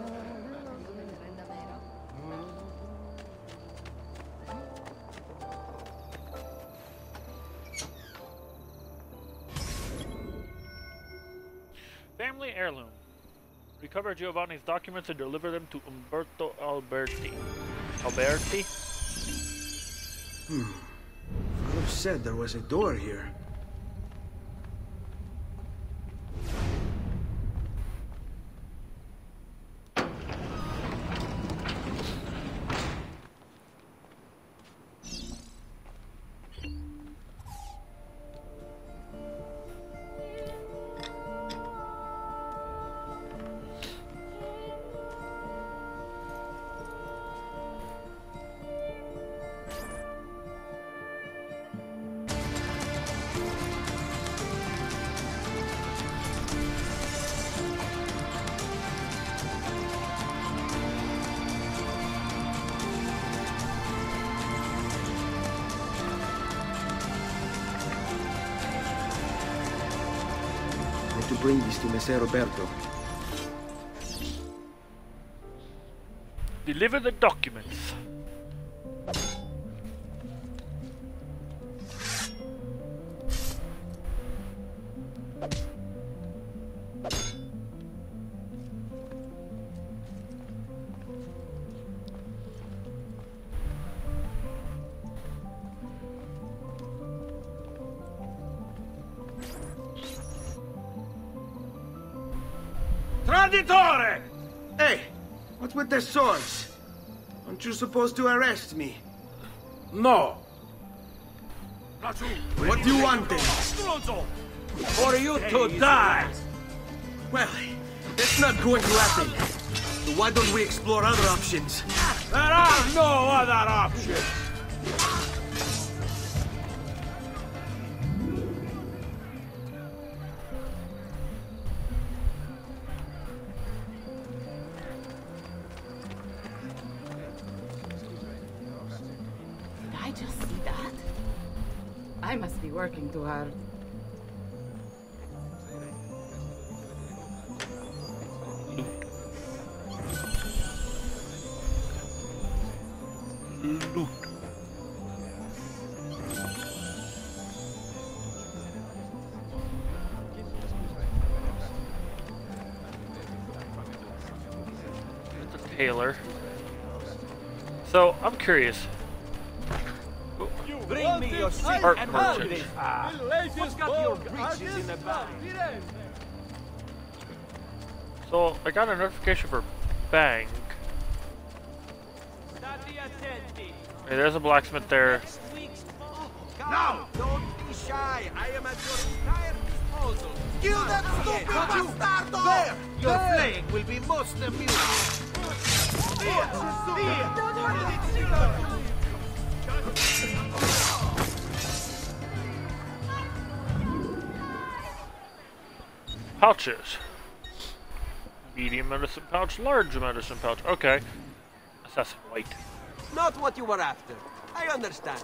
Family heirloom. Recover Giovanni's documents and deliver them to Uberto Alberti. Alberti? Hmm. Said there was a door here. To Messer Uberto. Deliver the documents. Supposed to arrest me? No. What do you want then? For you to die! Well, that's not going to happen. So why don't we explore other options? There are no other options! I just see that? I must be working too hard. Loot. It's a tailor. So, I'm curious. Art and merchant. gold. What's got your breeches in the bag? So, I got a notification for Bang. Hey, there's a blacksmith there. Now, don't be shy. I am at your entire disposal. Kill that stupid bastardo! There! Your playing will be most amusing. Pouches. Medium medicine pouch, large medicine pouch. Okay. Assassin white. Not what you were after. I understand.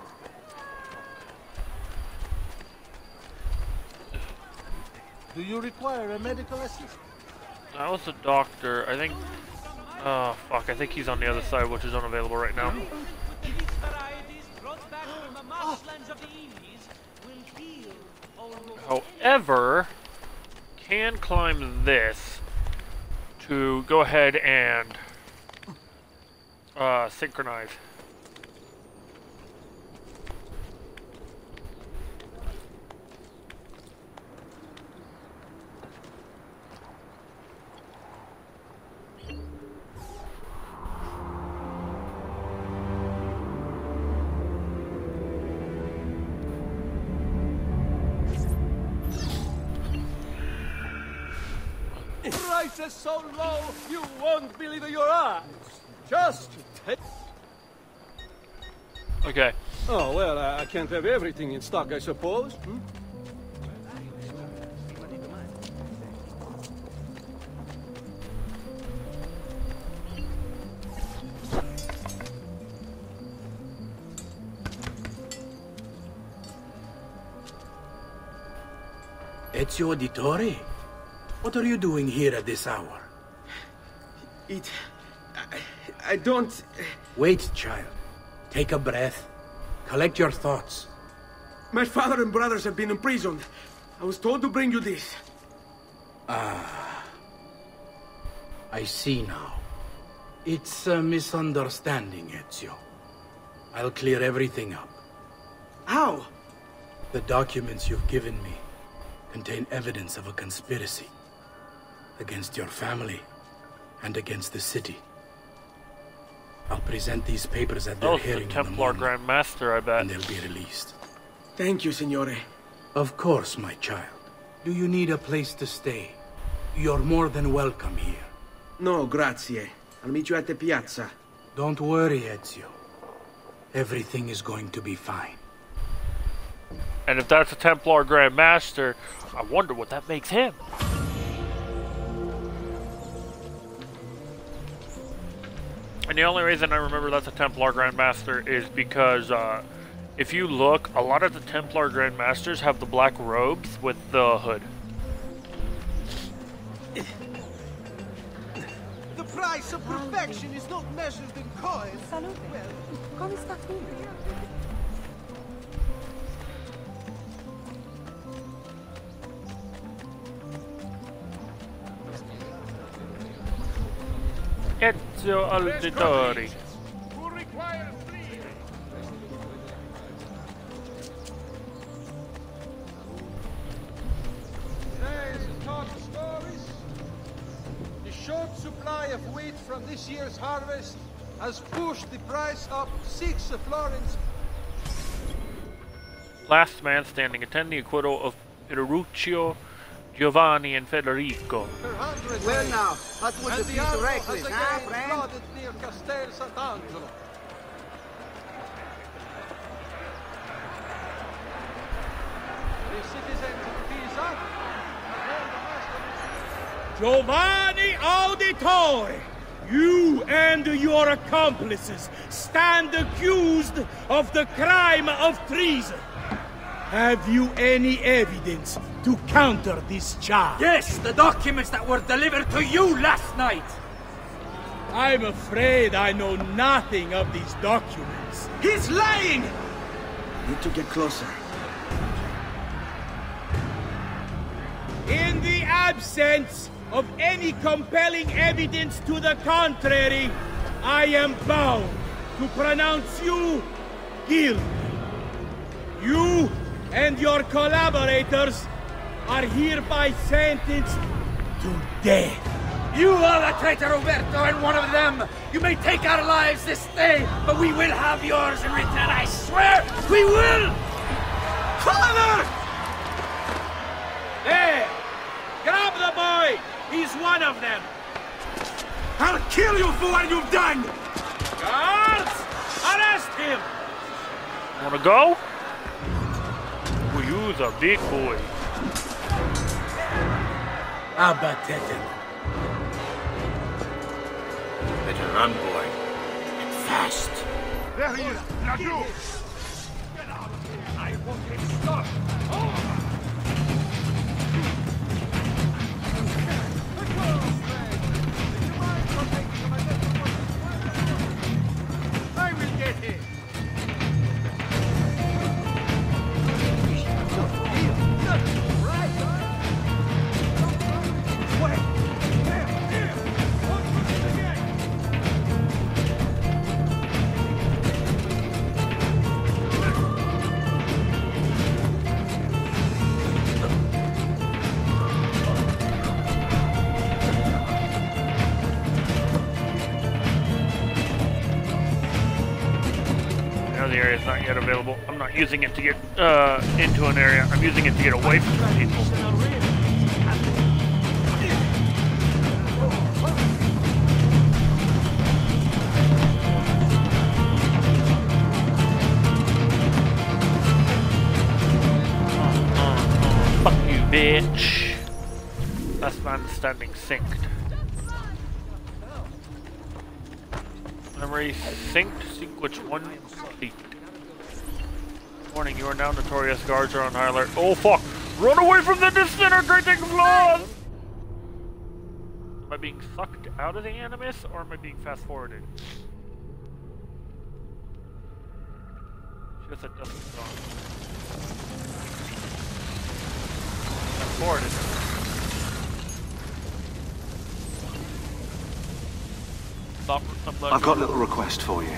Do you require a medical assistant? That was the doctor. I think. Oh, fuck. I think he's on the other side, which is unavailable right now. These varieties brought back from the marshlands of the Indies will heal almost However, can climb this to go ahead and uh, synchronize. Prices so low, you won't believe your eyes. Just take. Okay. Oh, well, I I can't have everything in stock, I suppose. Hmm? Ezio Auditore? What are you doing here at this hour? It... I, I don't... Wait, child. Take a breath. Collect your thoughts. My father and brothers have been imprisoned. I was told to bring you this. Ah. I see now. It's a misunderstanding, Ezio. I'll clear everything up. How? The documents you've given me contain evidence of a conspiracy against your family and against the city. I'll present these papers at That their was the hearing in the morning, Grand Master, I bet. and they'll be released. Thank you, Signore. Of course, my child. Do you need a place to stay? You're more than welcome here. No, grazie. I'll meet you at the piazza. Don't worry, Ezio. Everything is going to be fine. And if that's a Templar Grand Master, I wonder what that makes him. And the only reason I remember that's a Templar Grandmaster is because uh, if you look, a lot of the Templar Grandmasters have the black robes with the hood. The price of perfection is not measured in coins. Salute. Well, Ezio Auditore. Who requires three? Today's top stories. The short supply of wheat from this year's harvest has pushed the price up six florins Last man standing. Attend the acquittal of Petruccio, Giovanni, and Federico. per. Well now, that was eh, and a the reckless, huh, friend? near Castel Sant'Angelo. The citizens of Pisa again the master Giovanni Auditore, you and your accomplices stand accused of the crime of treason. Have you any evidence to counter this charge? Yes, the documents that were delivered to you last night. I'm afraid I know nothing of these documents. He's lying! Need to get closer. In the absence of any compelling evidence to the contrary, I am bound to pronounce you guilty. You and your collaborators are hereby sentenced to death. You are the traitor, Uberto, and one of them. You may take our lives this day, but we will have yours in return. I swear, we will. Father! There! Grab the boy! He's one of them! I'll kill you for what you've done! Guards! Arrest him! Wanna go? Well, you's a big boy. Abatete. Better run, boy. And fast. There he is! Raghu! I want him stopped! I using it to get uh, into an area. I'm using it to get away from people. Fuck you, bitch. Last man standing synced. Memory synced, sync which one complete. Warning, you are now notorious. Guards are on high alert. Oh fuck! Run away from the disintegrating flaws! Am I being sucked out of the Animus, or am I being fast forwarded? Should have said Dustin's gone. Fast forwarded. I've got a little request for you.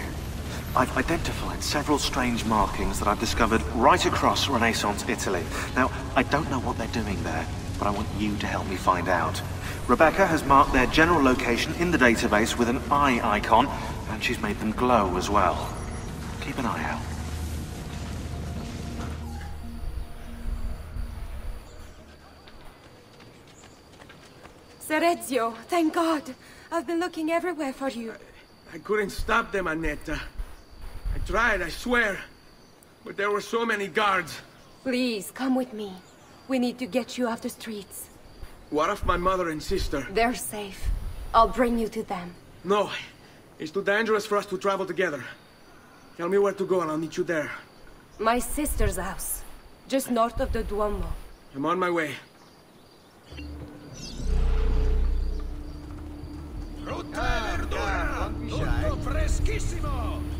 I've identified several strange markings that I've discovered right across Renaissance Italy. Now, I don't know what they're doing there, but I want you to help me find out. Rebecca has marked their general location in the database with an eye icon, and she's made them glow as well. Keep an eye out. Serezio, thank God. I've been looking everywhere for you. I couldn't stop them, Annetta. I tried, I swear. But there were so many guards. Please, come with me. We need to get you off the streets. What of my mother and sister? They're safe. I'll bring you to them. No. It's too dangerous for us to travel together. Tell me where to go and I'll meet you there. My sister's house. Just north of the Duomo. I'm on my way. Brutale be shy. Tutto freschissimo!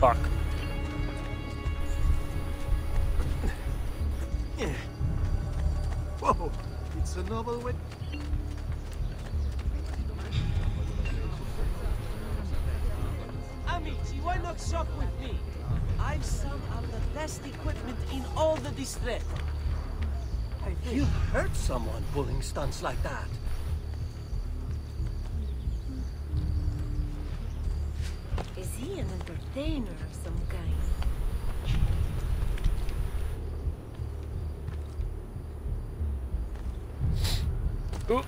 Fuck. Whoa, it's a novel with... Amici, why not shop with me? I've some of the best equipment in all the district. You hurt someone pulling stunts like that. Is he an entertainer of some kind? Ooh.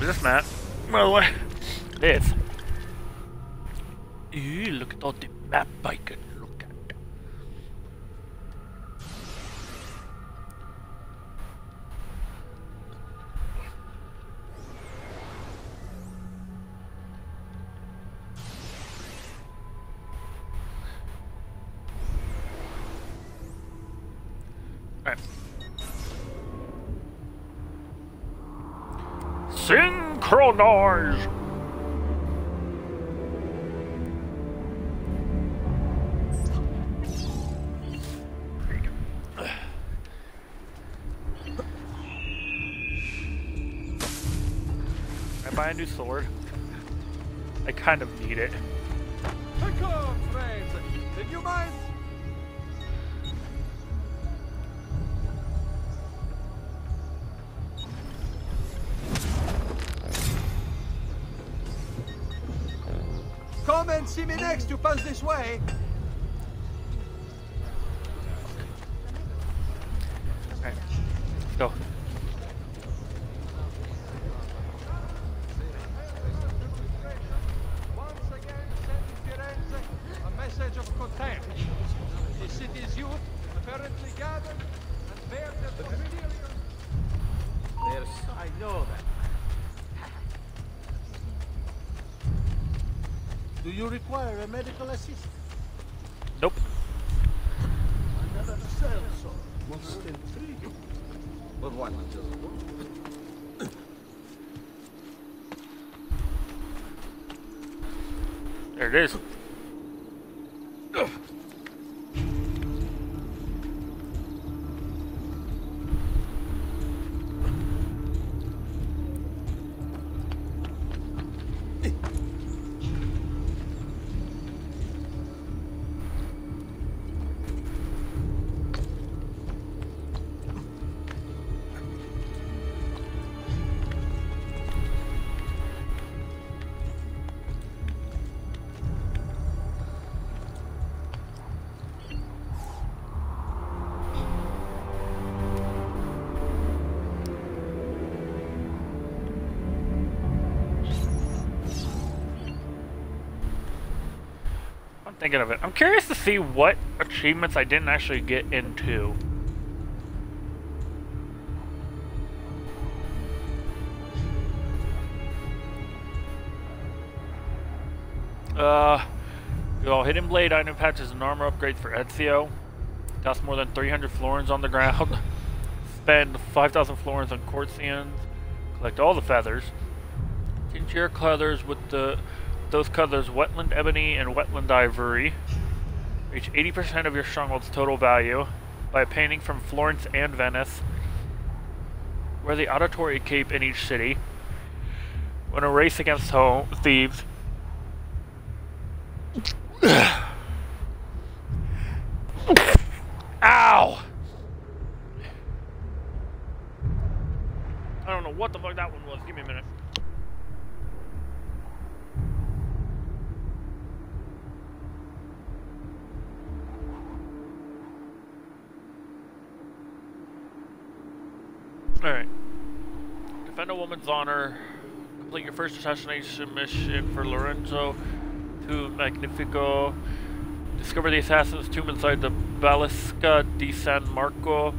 Is this Matt? By the way, it is. Ooh, look at all the map I Synchronize! I buy a new sword. I kind of need it. See me next. You pass this way. Thinking of it. I'm curious to see what achievements I didn't actually get into. Uh, well, Hidden Blade item patches and armor upgrades for Ezio. Cost more than 300 florins on the ground. Spend 5,000 florins on Corsians. Collect all the feathers. Tinge your colors with the those colors wetland ebony and wetland ivory. Reach 80% of your stronghold's total value by painting from Florence and Venice. Wear the Auditore cape in each city. Win a race against home thieves. Ow! I don't know what the fuck that one was. Give me a minute. Alright. Honor. Complete your first assassination mission for Lorenzo il Magnifico. Discover the assassin's tomb inside the Basilica di San Marco.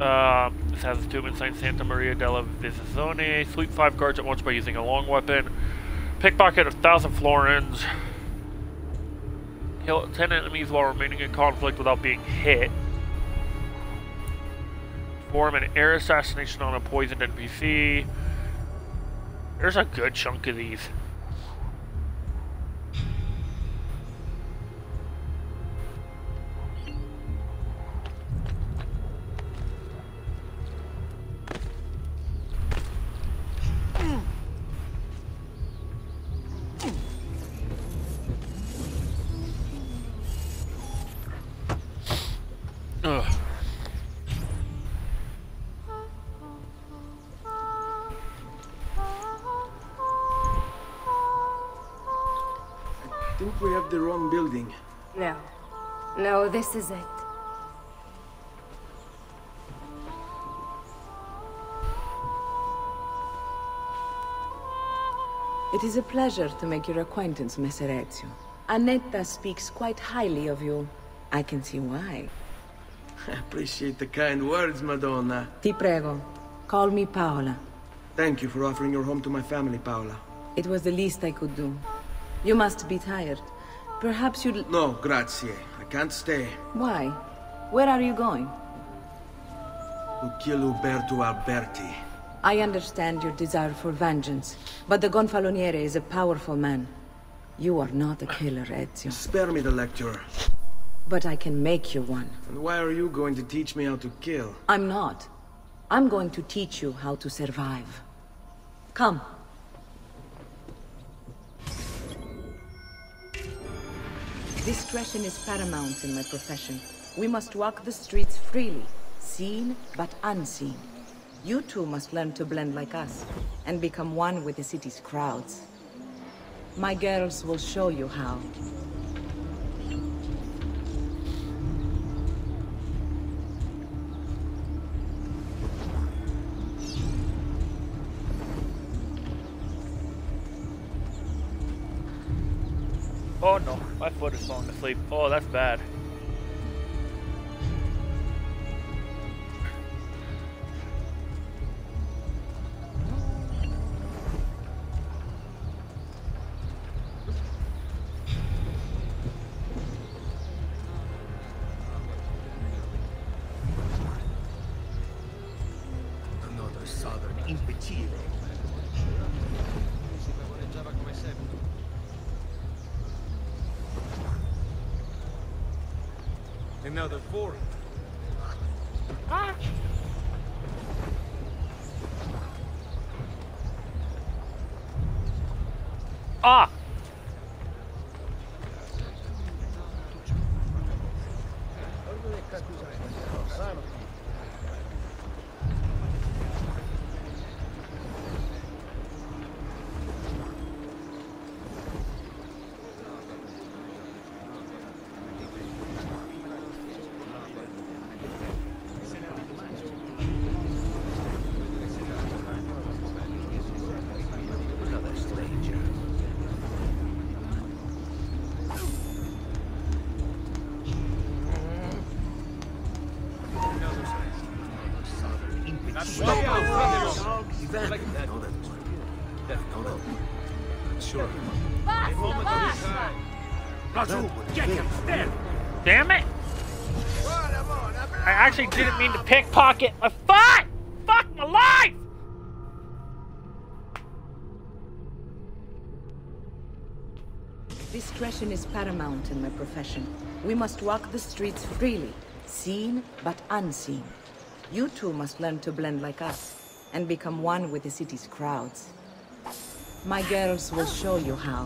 Uh, this has a tomb inside Santa Maria della Visitazione. Sweep five guards at once by using a long weapon. Pickpocket a thousand florins. Kill ten enemies while remaining in conflict without being hit. Form an air assassination on a poisoned NPC. There's a good chunk of these. I think we have the wrong building. No. No, this is it. It is a pleasure to make your acquaintance, Messer Ezio. Annetta speaks quite highly of you. I can see why. I appreciate the kind words, Madonna. Ti prego, call me Paola. Thank you for offering your home to my family, Paola. It was the least I could do. You must be tired. Perhaps you'd... No, grazie. I can't stay. Why? Where are you going? To kill Uberto Alberti. I understand your desire for vengeance, but the Gonfaloniere is a powerful man. You are not a killer, Ezio. Spare me the lecture. But I can make you one. And why are you going to teach me how to kill? I'm not. I'm going to teach you how to survive. Come. Discretion is paramount in my profession. We must walk the streets freely, seen but unseen. You too must learn to blend like us, and become one with the city's crowds. My girls will show you how. My foot is falling asleep. Oh, that's bad. Pickpocket my foot! Fuck my life! Discretion is paramount in my profession. We must walk the streets freely, seen but unseen. You too must learn to blend like us, and become one with the city's crowds. My girls will show you how.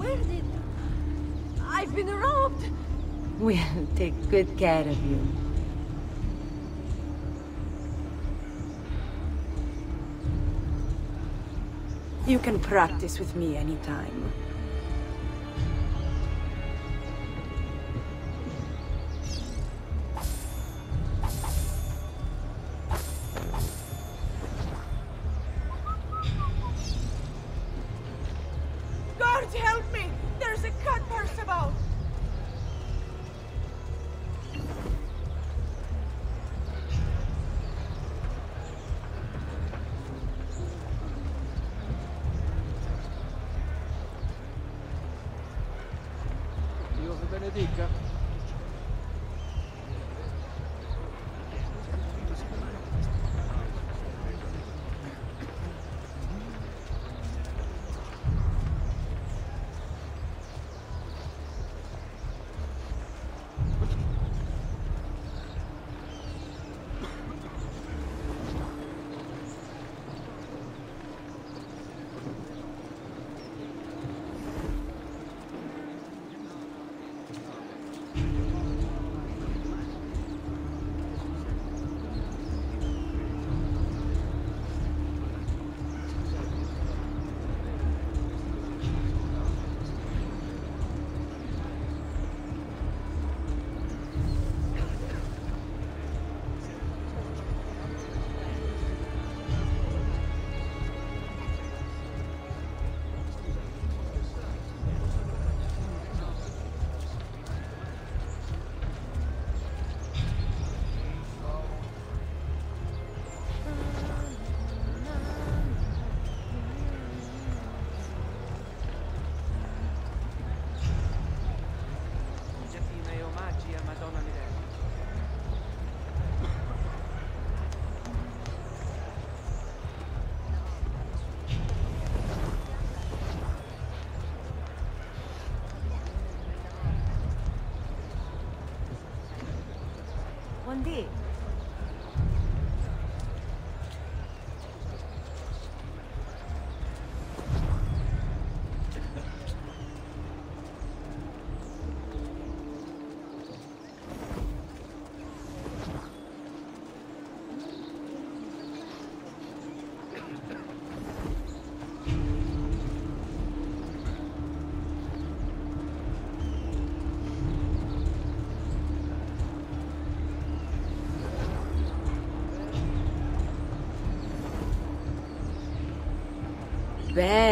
Where did... I've been robbed! We'll take good care of you. You can practice with me anytime.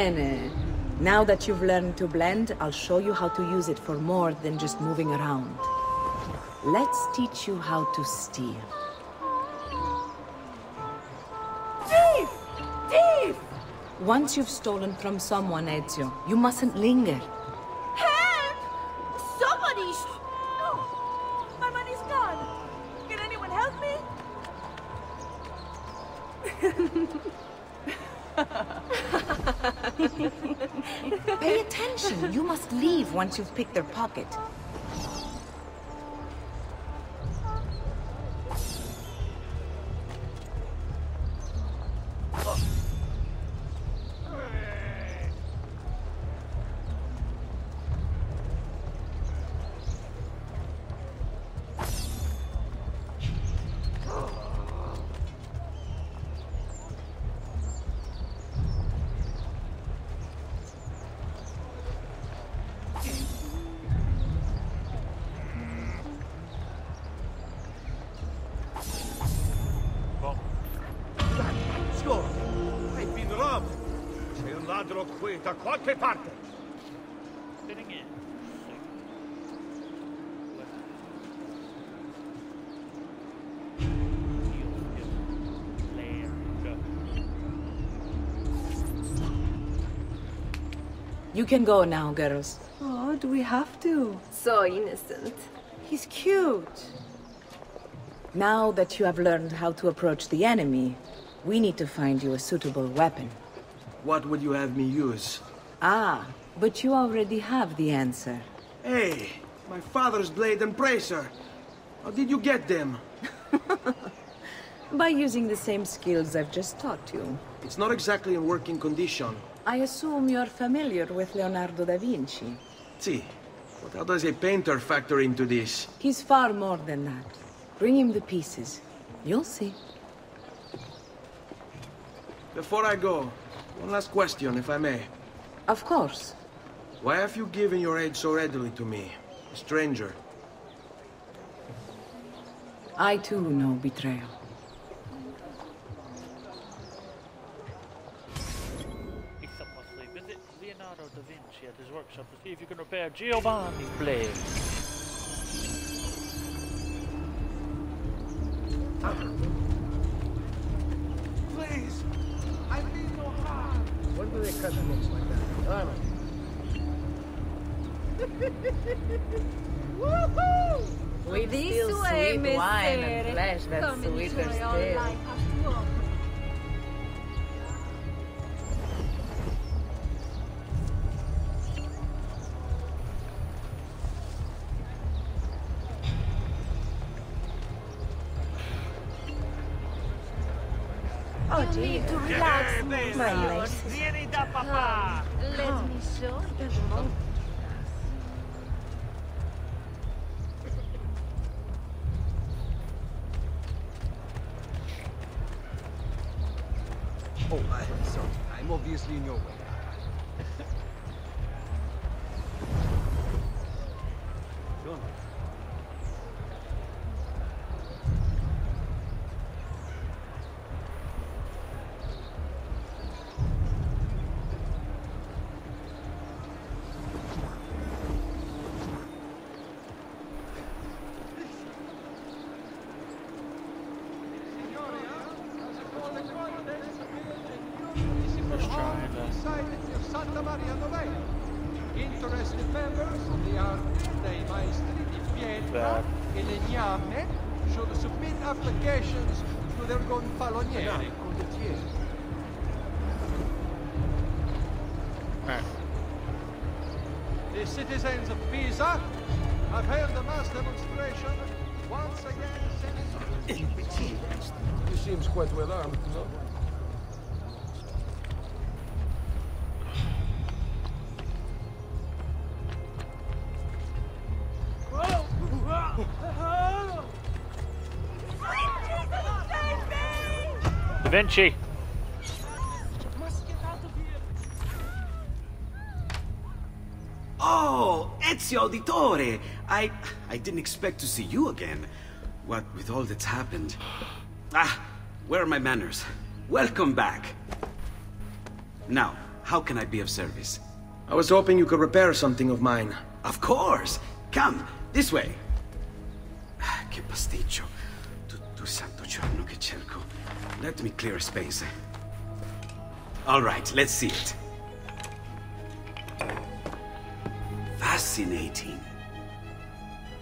Bene. Uh, now that you've learned to blend, I'll show you how to use it for more than just moving around. Let's teach you how to steal. Thief! Thief! Once you've stolen from someone, Ezio, you mustn't linger. Help! Somebody! No! Oh, my money's gone! Can anyone help me? Pay attention. You must leave once you've picked their pocket. Can go now, girls. Oh, do we have to? So innocent. He's cute. Now that you have learned how to approach the enemy, we need to find you a suitable weapon. What would you have me use? Ah, but you already have the answer. Hey, my father's blade and bracer. How did you get them? By using the same skills I've just taught you. It's not exactly in working condition. I assume you're familiar with Leonardo da Vinci. See, but how does a painter factor into this? He's far more than that. Bring him the pieces. You'll see. Before I go, one last question, if I may. Of course. Why have you given your aid so readily to me, a stranger? I too know betrayal. Workshop to see if you can repair Giovanni's blade. Please! I mean no harm! When do they cut books like that? Diamond. With This still way, sweet wine and messere. flesh that's Come sweeter enjoy our life Let me show you. Oh, I'm sorry. I'm obviously in your way. Di Pietra e Legname should submit applications to their gonfaloniere condottieri. The citizens of Pisa have held a mass demonstration once again. Since... He seems quite well armed, no? Vinci. Oh, Ezio Auditore! I... I didn't expect to see you again. What with all that's happened. Ah, where are my manners? Welcome back. Now, how can I be of service? I was hoping you could repair something of mine. Of course! Come, this way! Ah, Che pasticcio. Tutto il santo giorno che cerco. Let me clear a space. All right, let's see it. Fascinating.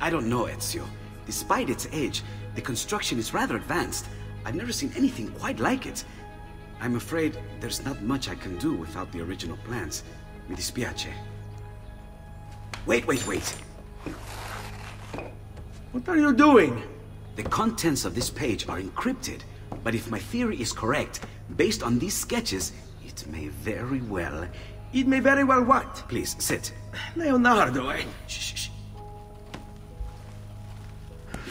I don't know, Ezio. Despite its age, the construction is rather advanced. I've never seen anything quite like it. I'm afraid there's not much I can do without the original plans. Mi dispiace. Wait, wait, wait. What are you doing? The contents of this page are encrypted, but if my theory is correct, based on these sketches, it may very well... It may very well what? Please, sit. Leonardo, eh? Shh, shh, shh.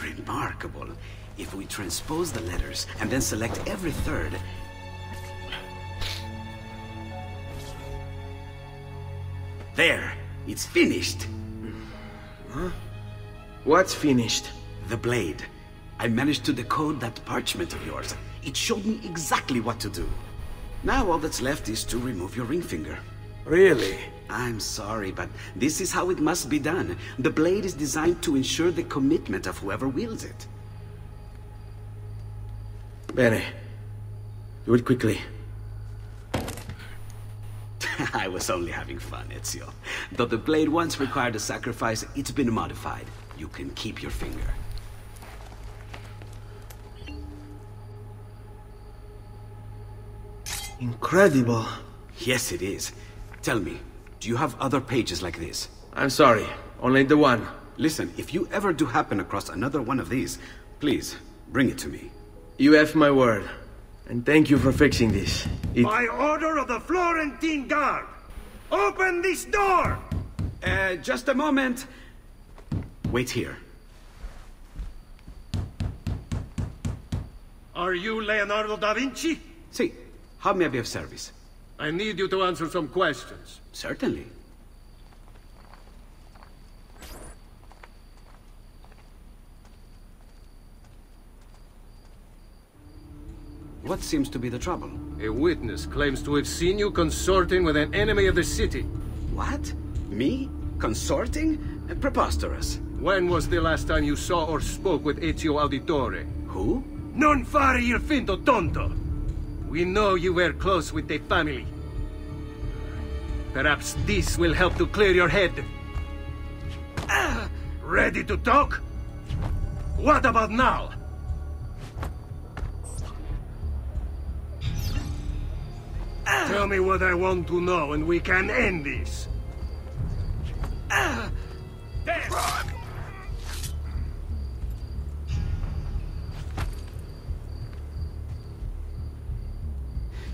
Remarkable. If we transpose the letters and then select every third... There! It's finished! Huh? What's finished? The blade. I managed to decode that parchment of yours. It showed me exactly what to do. Now all that's left is to remove your ring finger. Really? I'm sorry, but this is how it must be done. The blade is designed to ensure the commitment of whoever wields it. Bene. Do it quickly. I was only having fun, Ezio. Though the blade once required a sacrifice, it's been modified. You can keep your finger. Incredible. Yes, it is. Tell me, do you have other pages like this? I'm sorry. Only the one. Listen, if you ever do happen across another one of these, please, bring it to me. You have my word. And thank you for fixing this. It... By order of the Florentine Guard! Open this door! Uh, just a moment. Wait here. Are you Leonardo da Vinci? See, how may I be of service? I need you to answer some questions. Certainly. What seems to be the trouble? A witness claims to have seen you consorting with an enemy of the city. What? Me? Consorting? Preposterous. When was the last time you saw or spoke with Ezio Auditore? Who? Non fare il finto tonto! We know you were close with the family. Perhaps this will help to clear your head. Ah, ready to talk? What about now? Ah, tell me what I want to know and we can end this. Ah,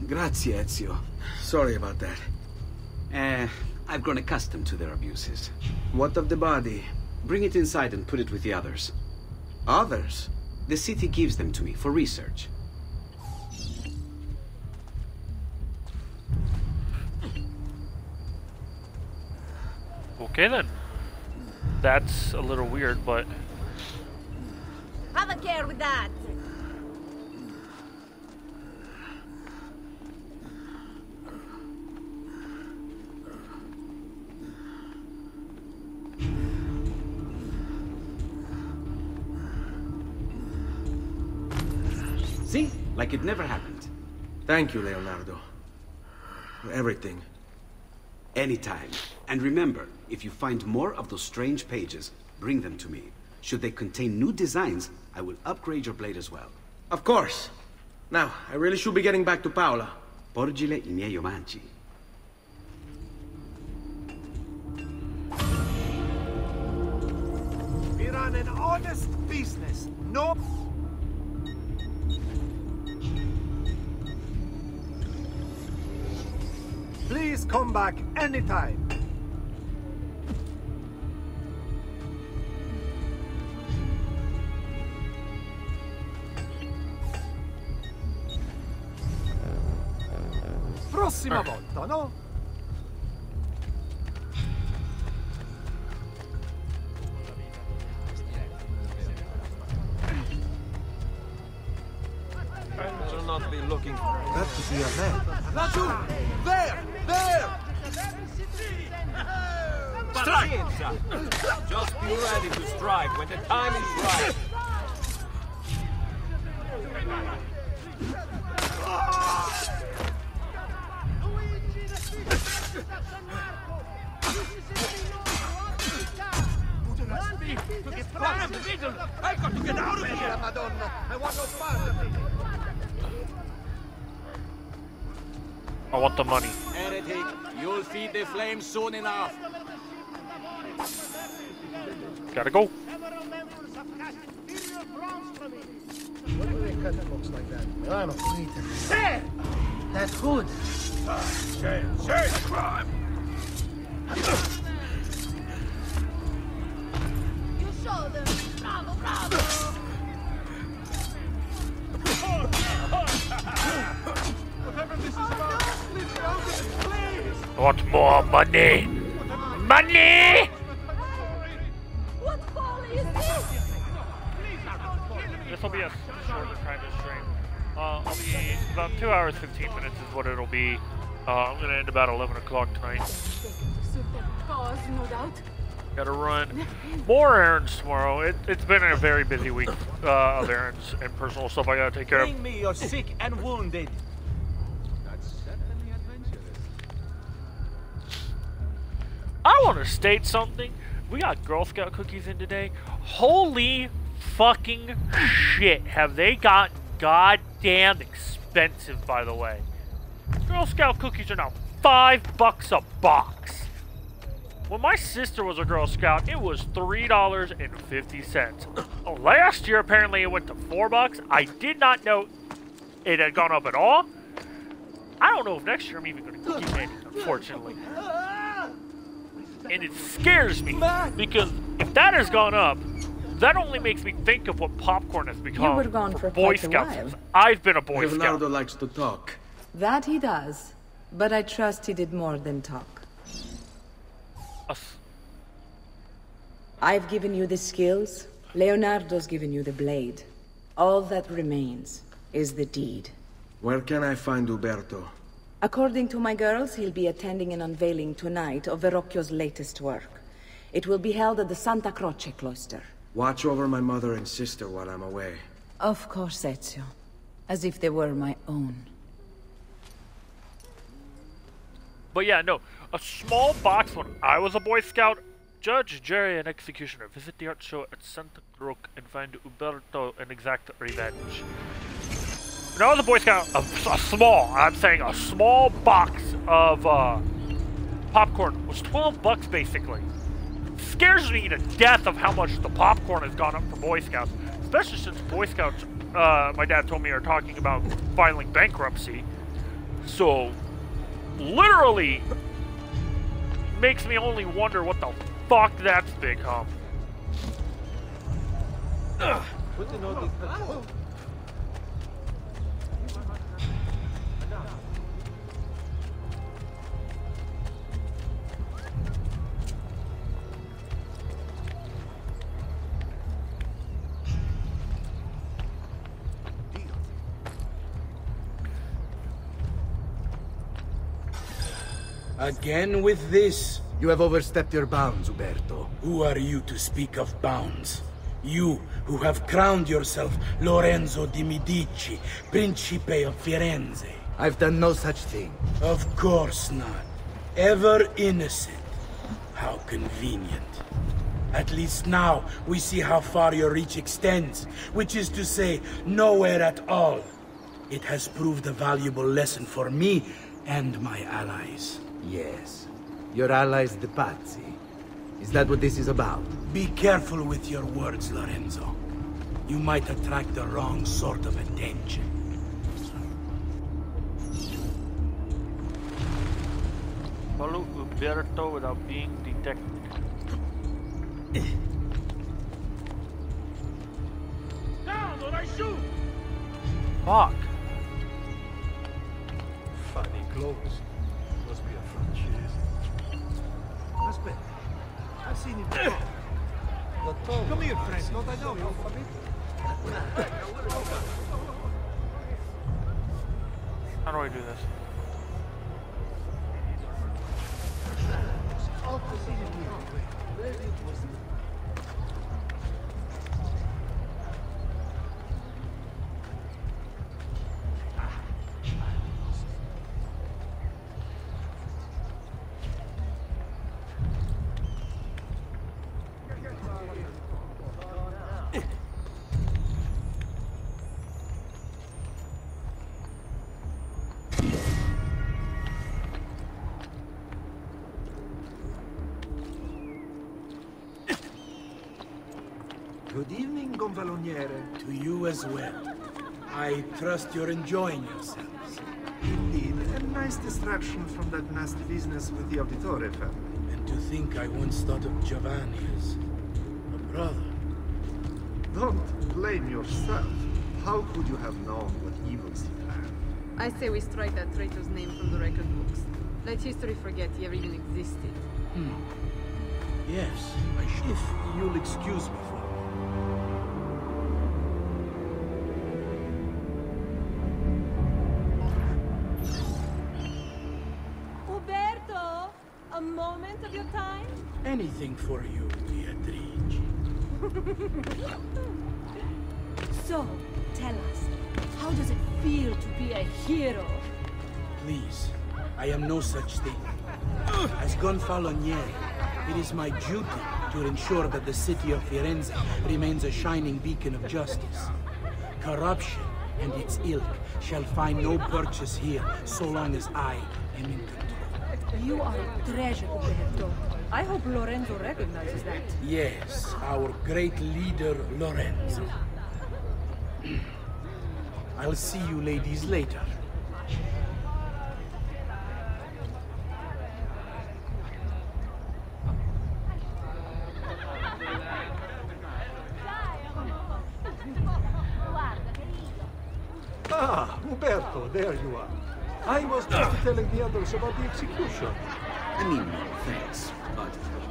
Grazie, Ezio. Sorry about that. Eh, I've grown accustomed to their abuses. What of the body? Bring it inside and put it with the others. Others? The city gives them to me for research. Okay then. That's a little weird, but Have a care with that. Like it never happened. Thank you, Leonardo. For everything. Anytime. And remember, if you find more of those strange pages, bring them to me. Should they contain new designs, I will upgrade your blade as well. Of course. Now, I really should be getting back to Paola. Porgile i miei omanci. We run an honest business. No. Please come back anytime. Prossima volta, no? Shall not be looking for That could be a man. Laggiù! There! There! Just be ready to strike when the time is right. I've got to get out of here, Madonna! I want no part of it! I want the money. Heretic, you'll feed the flames soon enough. Gotta go. What do they cut folks like that? Milano, There! That's good. Shame, shame, crime! You show them. Bravo, bravo. Want more money. Money! What folly is this? This will be a shorter kind of stream. Uh, I'll be about two hours, 15 minutes is what it'll be. Uh, I'm gonna end about 11 o'clock tonight. Cause, no doubt. Gotta run more errands tomorrow. It, it's been a very busy week uh, of errands and personal stuff I gotta take care of. Bring me your sick and wounded. I want to state something. We got Girl Scout cookies in today. Holy fucking shit. Have they got goddamn expensive, by the way. Girl Scout cookies are now five bucks a box. When my sister was a Girl Scout, it was three dollars and fifty cents. Last year, apparently, it went to four bucks. I did not know it had gone up at all. I don't know if next year I'm even going to cookie candy, unfortunately. And it scares me because if that has gone up, that only makes me think of what popcorn has become You were gone for Boy quite a Scouts. while. I've been a Boy Scout. Leonardo likes to talk. That he does. But I trust he did more than talk. I've given you the skills. Leonardo's given you the blade. All that remains is the deed. Where can I find Uberto? According to my girls, he'll be attending an unveiling tonight of Verrocchio's latest work. It will be held at the Santa Croce cloister. Watch over my mother and sister while I'm away. Of course, Ezio. As if they were my own. But yeah, no, a small box when I was a Boy Scout Judge, jury, and executioner visit the art show at Santa Croce and find Uberto and exact revenge. Now the Boy Scout, a, a small, I'm saying a small box of uh, popcorn was 12 bucks basically. Scares me to death of how much the popcorn has gone up for Boy Scouts, especially since Boy Scouts, uh, my dad told me, are talking about filing bankruptcy. So, literally, makes me only wonder what the fuck that's become. Ugh. Again with this? You have overstepped your bounds, Uberto. Who are you to speak of bounds? You, who have crowned yourself Lorenzo di Medici, Principe of Firenze. I've done no such thing. Of course not. Ever innocent. How convenient. At least now, we see how far your reach extends, which is to say, nowhere at all. It has proved a valuable lesson for me and my allies. Yes. Your allies, the Pazzi. Is that what this is about? Be careful with your words, Lorenzo. You might attract the wrong sort of attention. Follow Uberto without being detected. Down or I shoot! Fuck. Funny clothes. Aspetta. I've seen him before. Come here, friend. Don't I know you? How do I do this? Good evening, Gonfaloniere. To you as well. I trust you're enjoying yourselves. Indeed, a nice distraction from that nasty business with the Auditore family. And to think I once thought of Giovanni as a brother. Don't blame yourself. How could you have known what evils he planned? I say we strike that traitor's name from the record books. Let history forget he ever even existed. Hmm. Yes, if you'll excuse me for you, Beatrice. So, tell us, how does it feel to be a hero? Please, I am no such thing. As Gonfaloniere, it is my duty to ensure that the city of Firenze remains a shining beacon of justice. Corruption and its ilk shall find no purchase here so long as I am in control. You are a treasure, Uberto. I hope Lorenzo recognizes that. Yes, our great leader, Lorenzo. I'll see you ladies later. Ah, Uberto, there you are. I was just telling the others about the execution. I mean, thanks.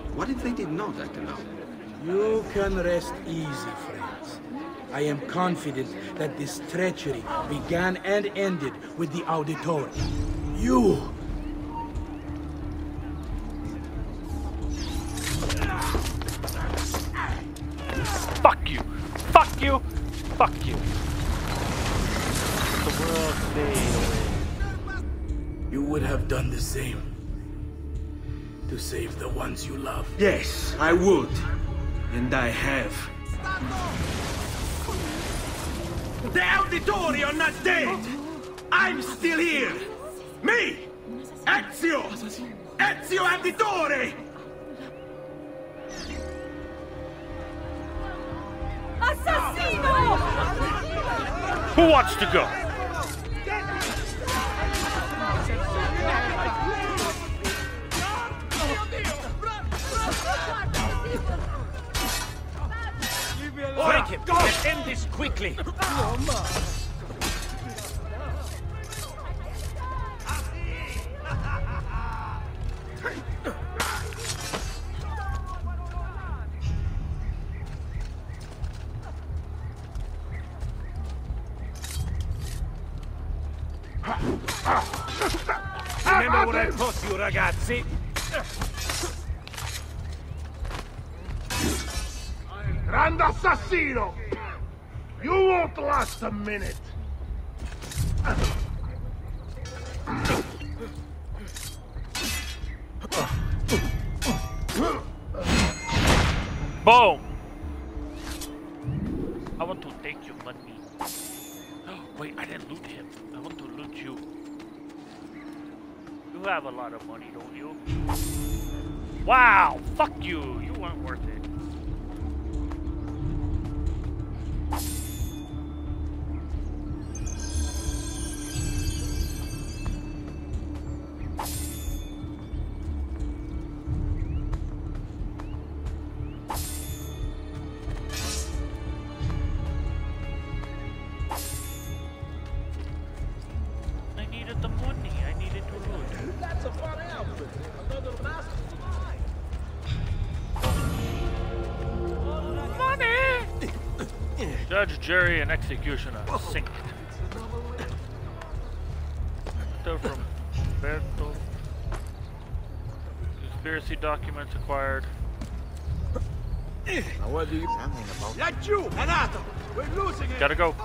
But what if they did not act now? You can rest easy, friends. I am confident that this treachery began and ended with the Auditore. You! Fuck you! Fuck you! Fuck you! The world fade away. You would have done the same. To save the ones you love. Yes, I would. And I have. The Auditori are not dead! I'm still here! Me! Ezio! Ezio Auditore! Assassino! Who wants to go? Break him! Let's end this quickly! Remember what I taught you, ragazzi? Grand assassino! You won't last a minute! Boom! I want to take your money. Wait, I didn't loot him. I want to loot you. You have a lot of money, don't you? Wow! Fuck you! You weren't worth it. Jury, and executioner synced. Letter from Berto. Conspiracy documents acquired. Now what do you... Let you, Renato! We're losing it! Gotta go.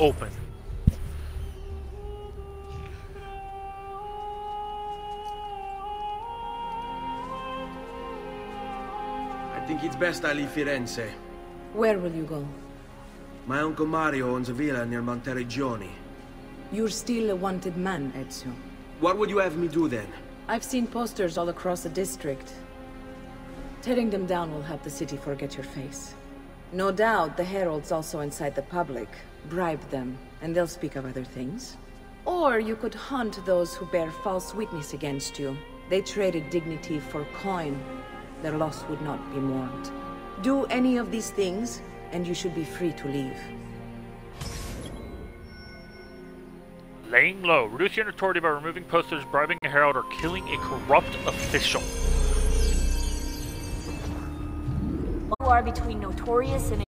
Open. I think it's best I leave Firenze. Where will you go? My uncle Mario owns a villa near Monteriggioni. You're still a wanted man, Ezio. What would you have me do then? I've seen posters all across the district. Tearing them down will help the city forget your face. No doubt the heralds also inside the public. Bribe them, and they'll speak of other things. Or you could hunt those who bear false witness against you. They traded dignity for coin. Their loss would not be mourned. Do any of these things, and you should be free to leave. Laying low. Reduce your authority by removing posters, bribing a herald, or killing a corrupt official. You are between notorious and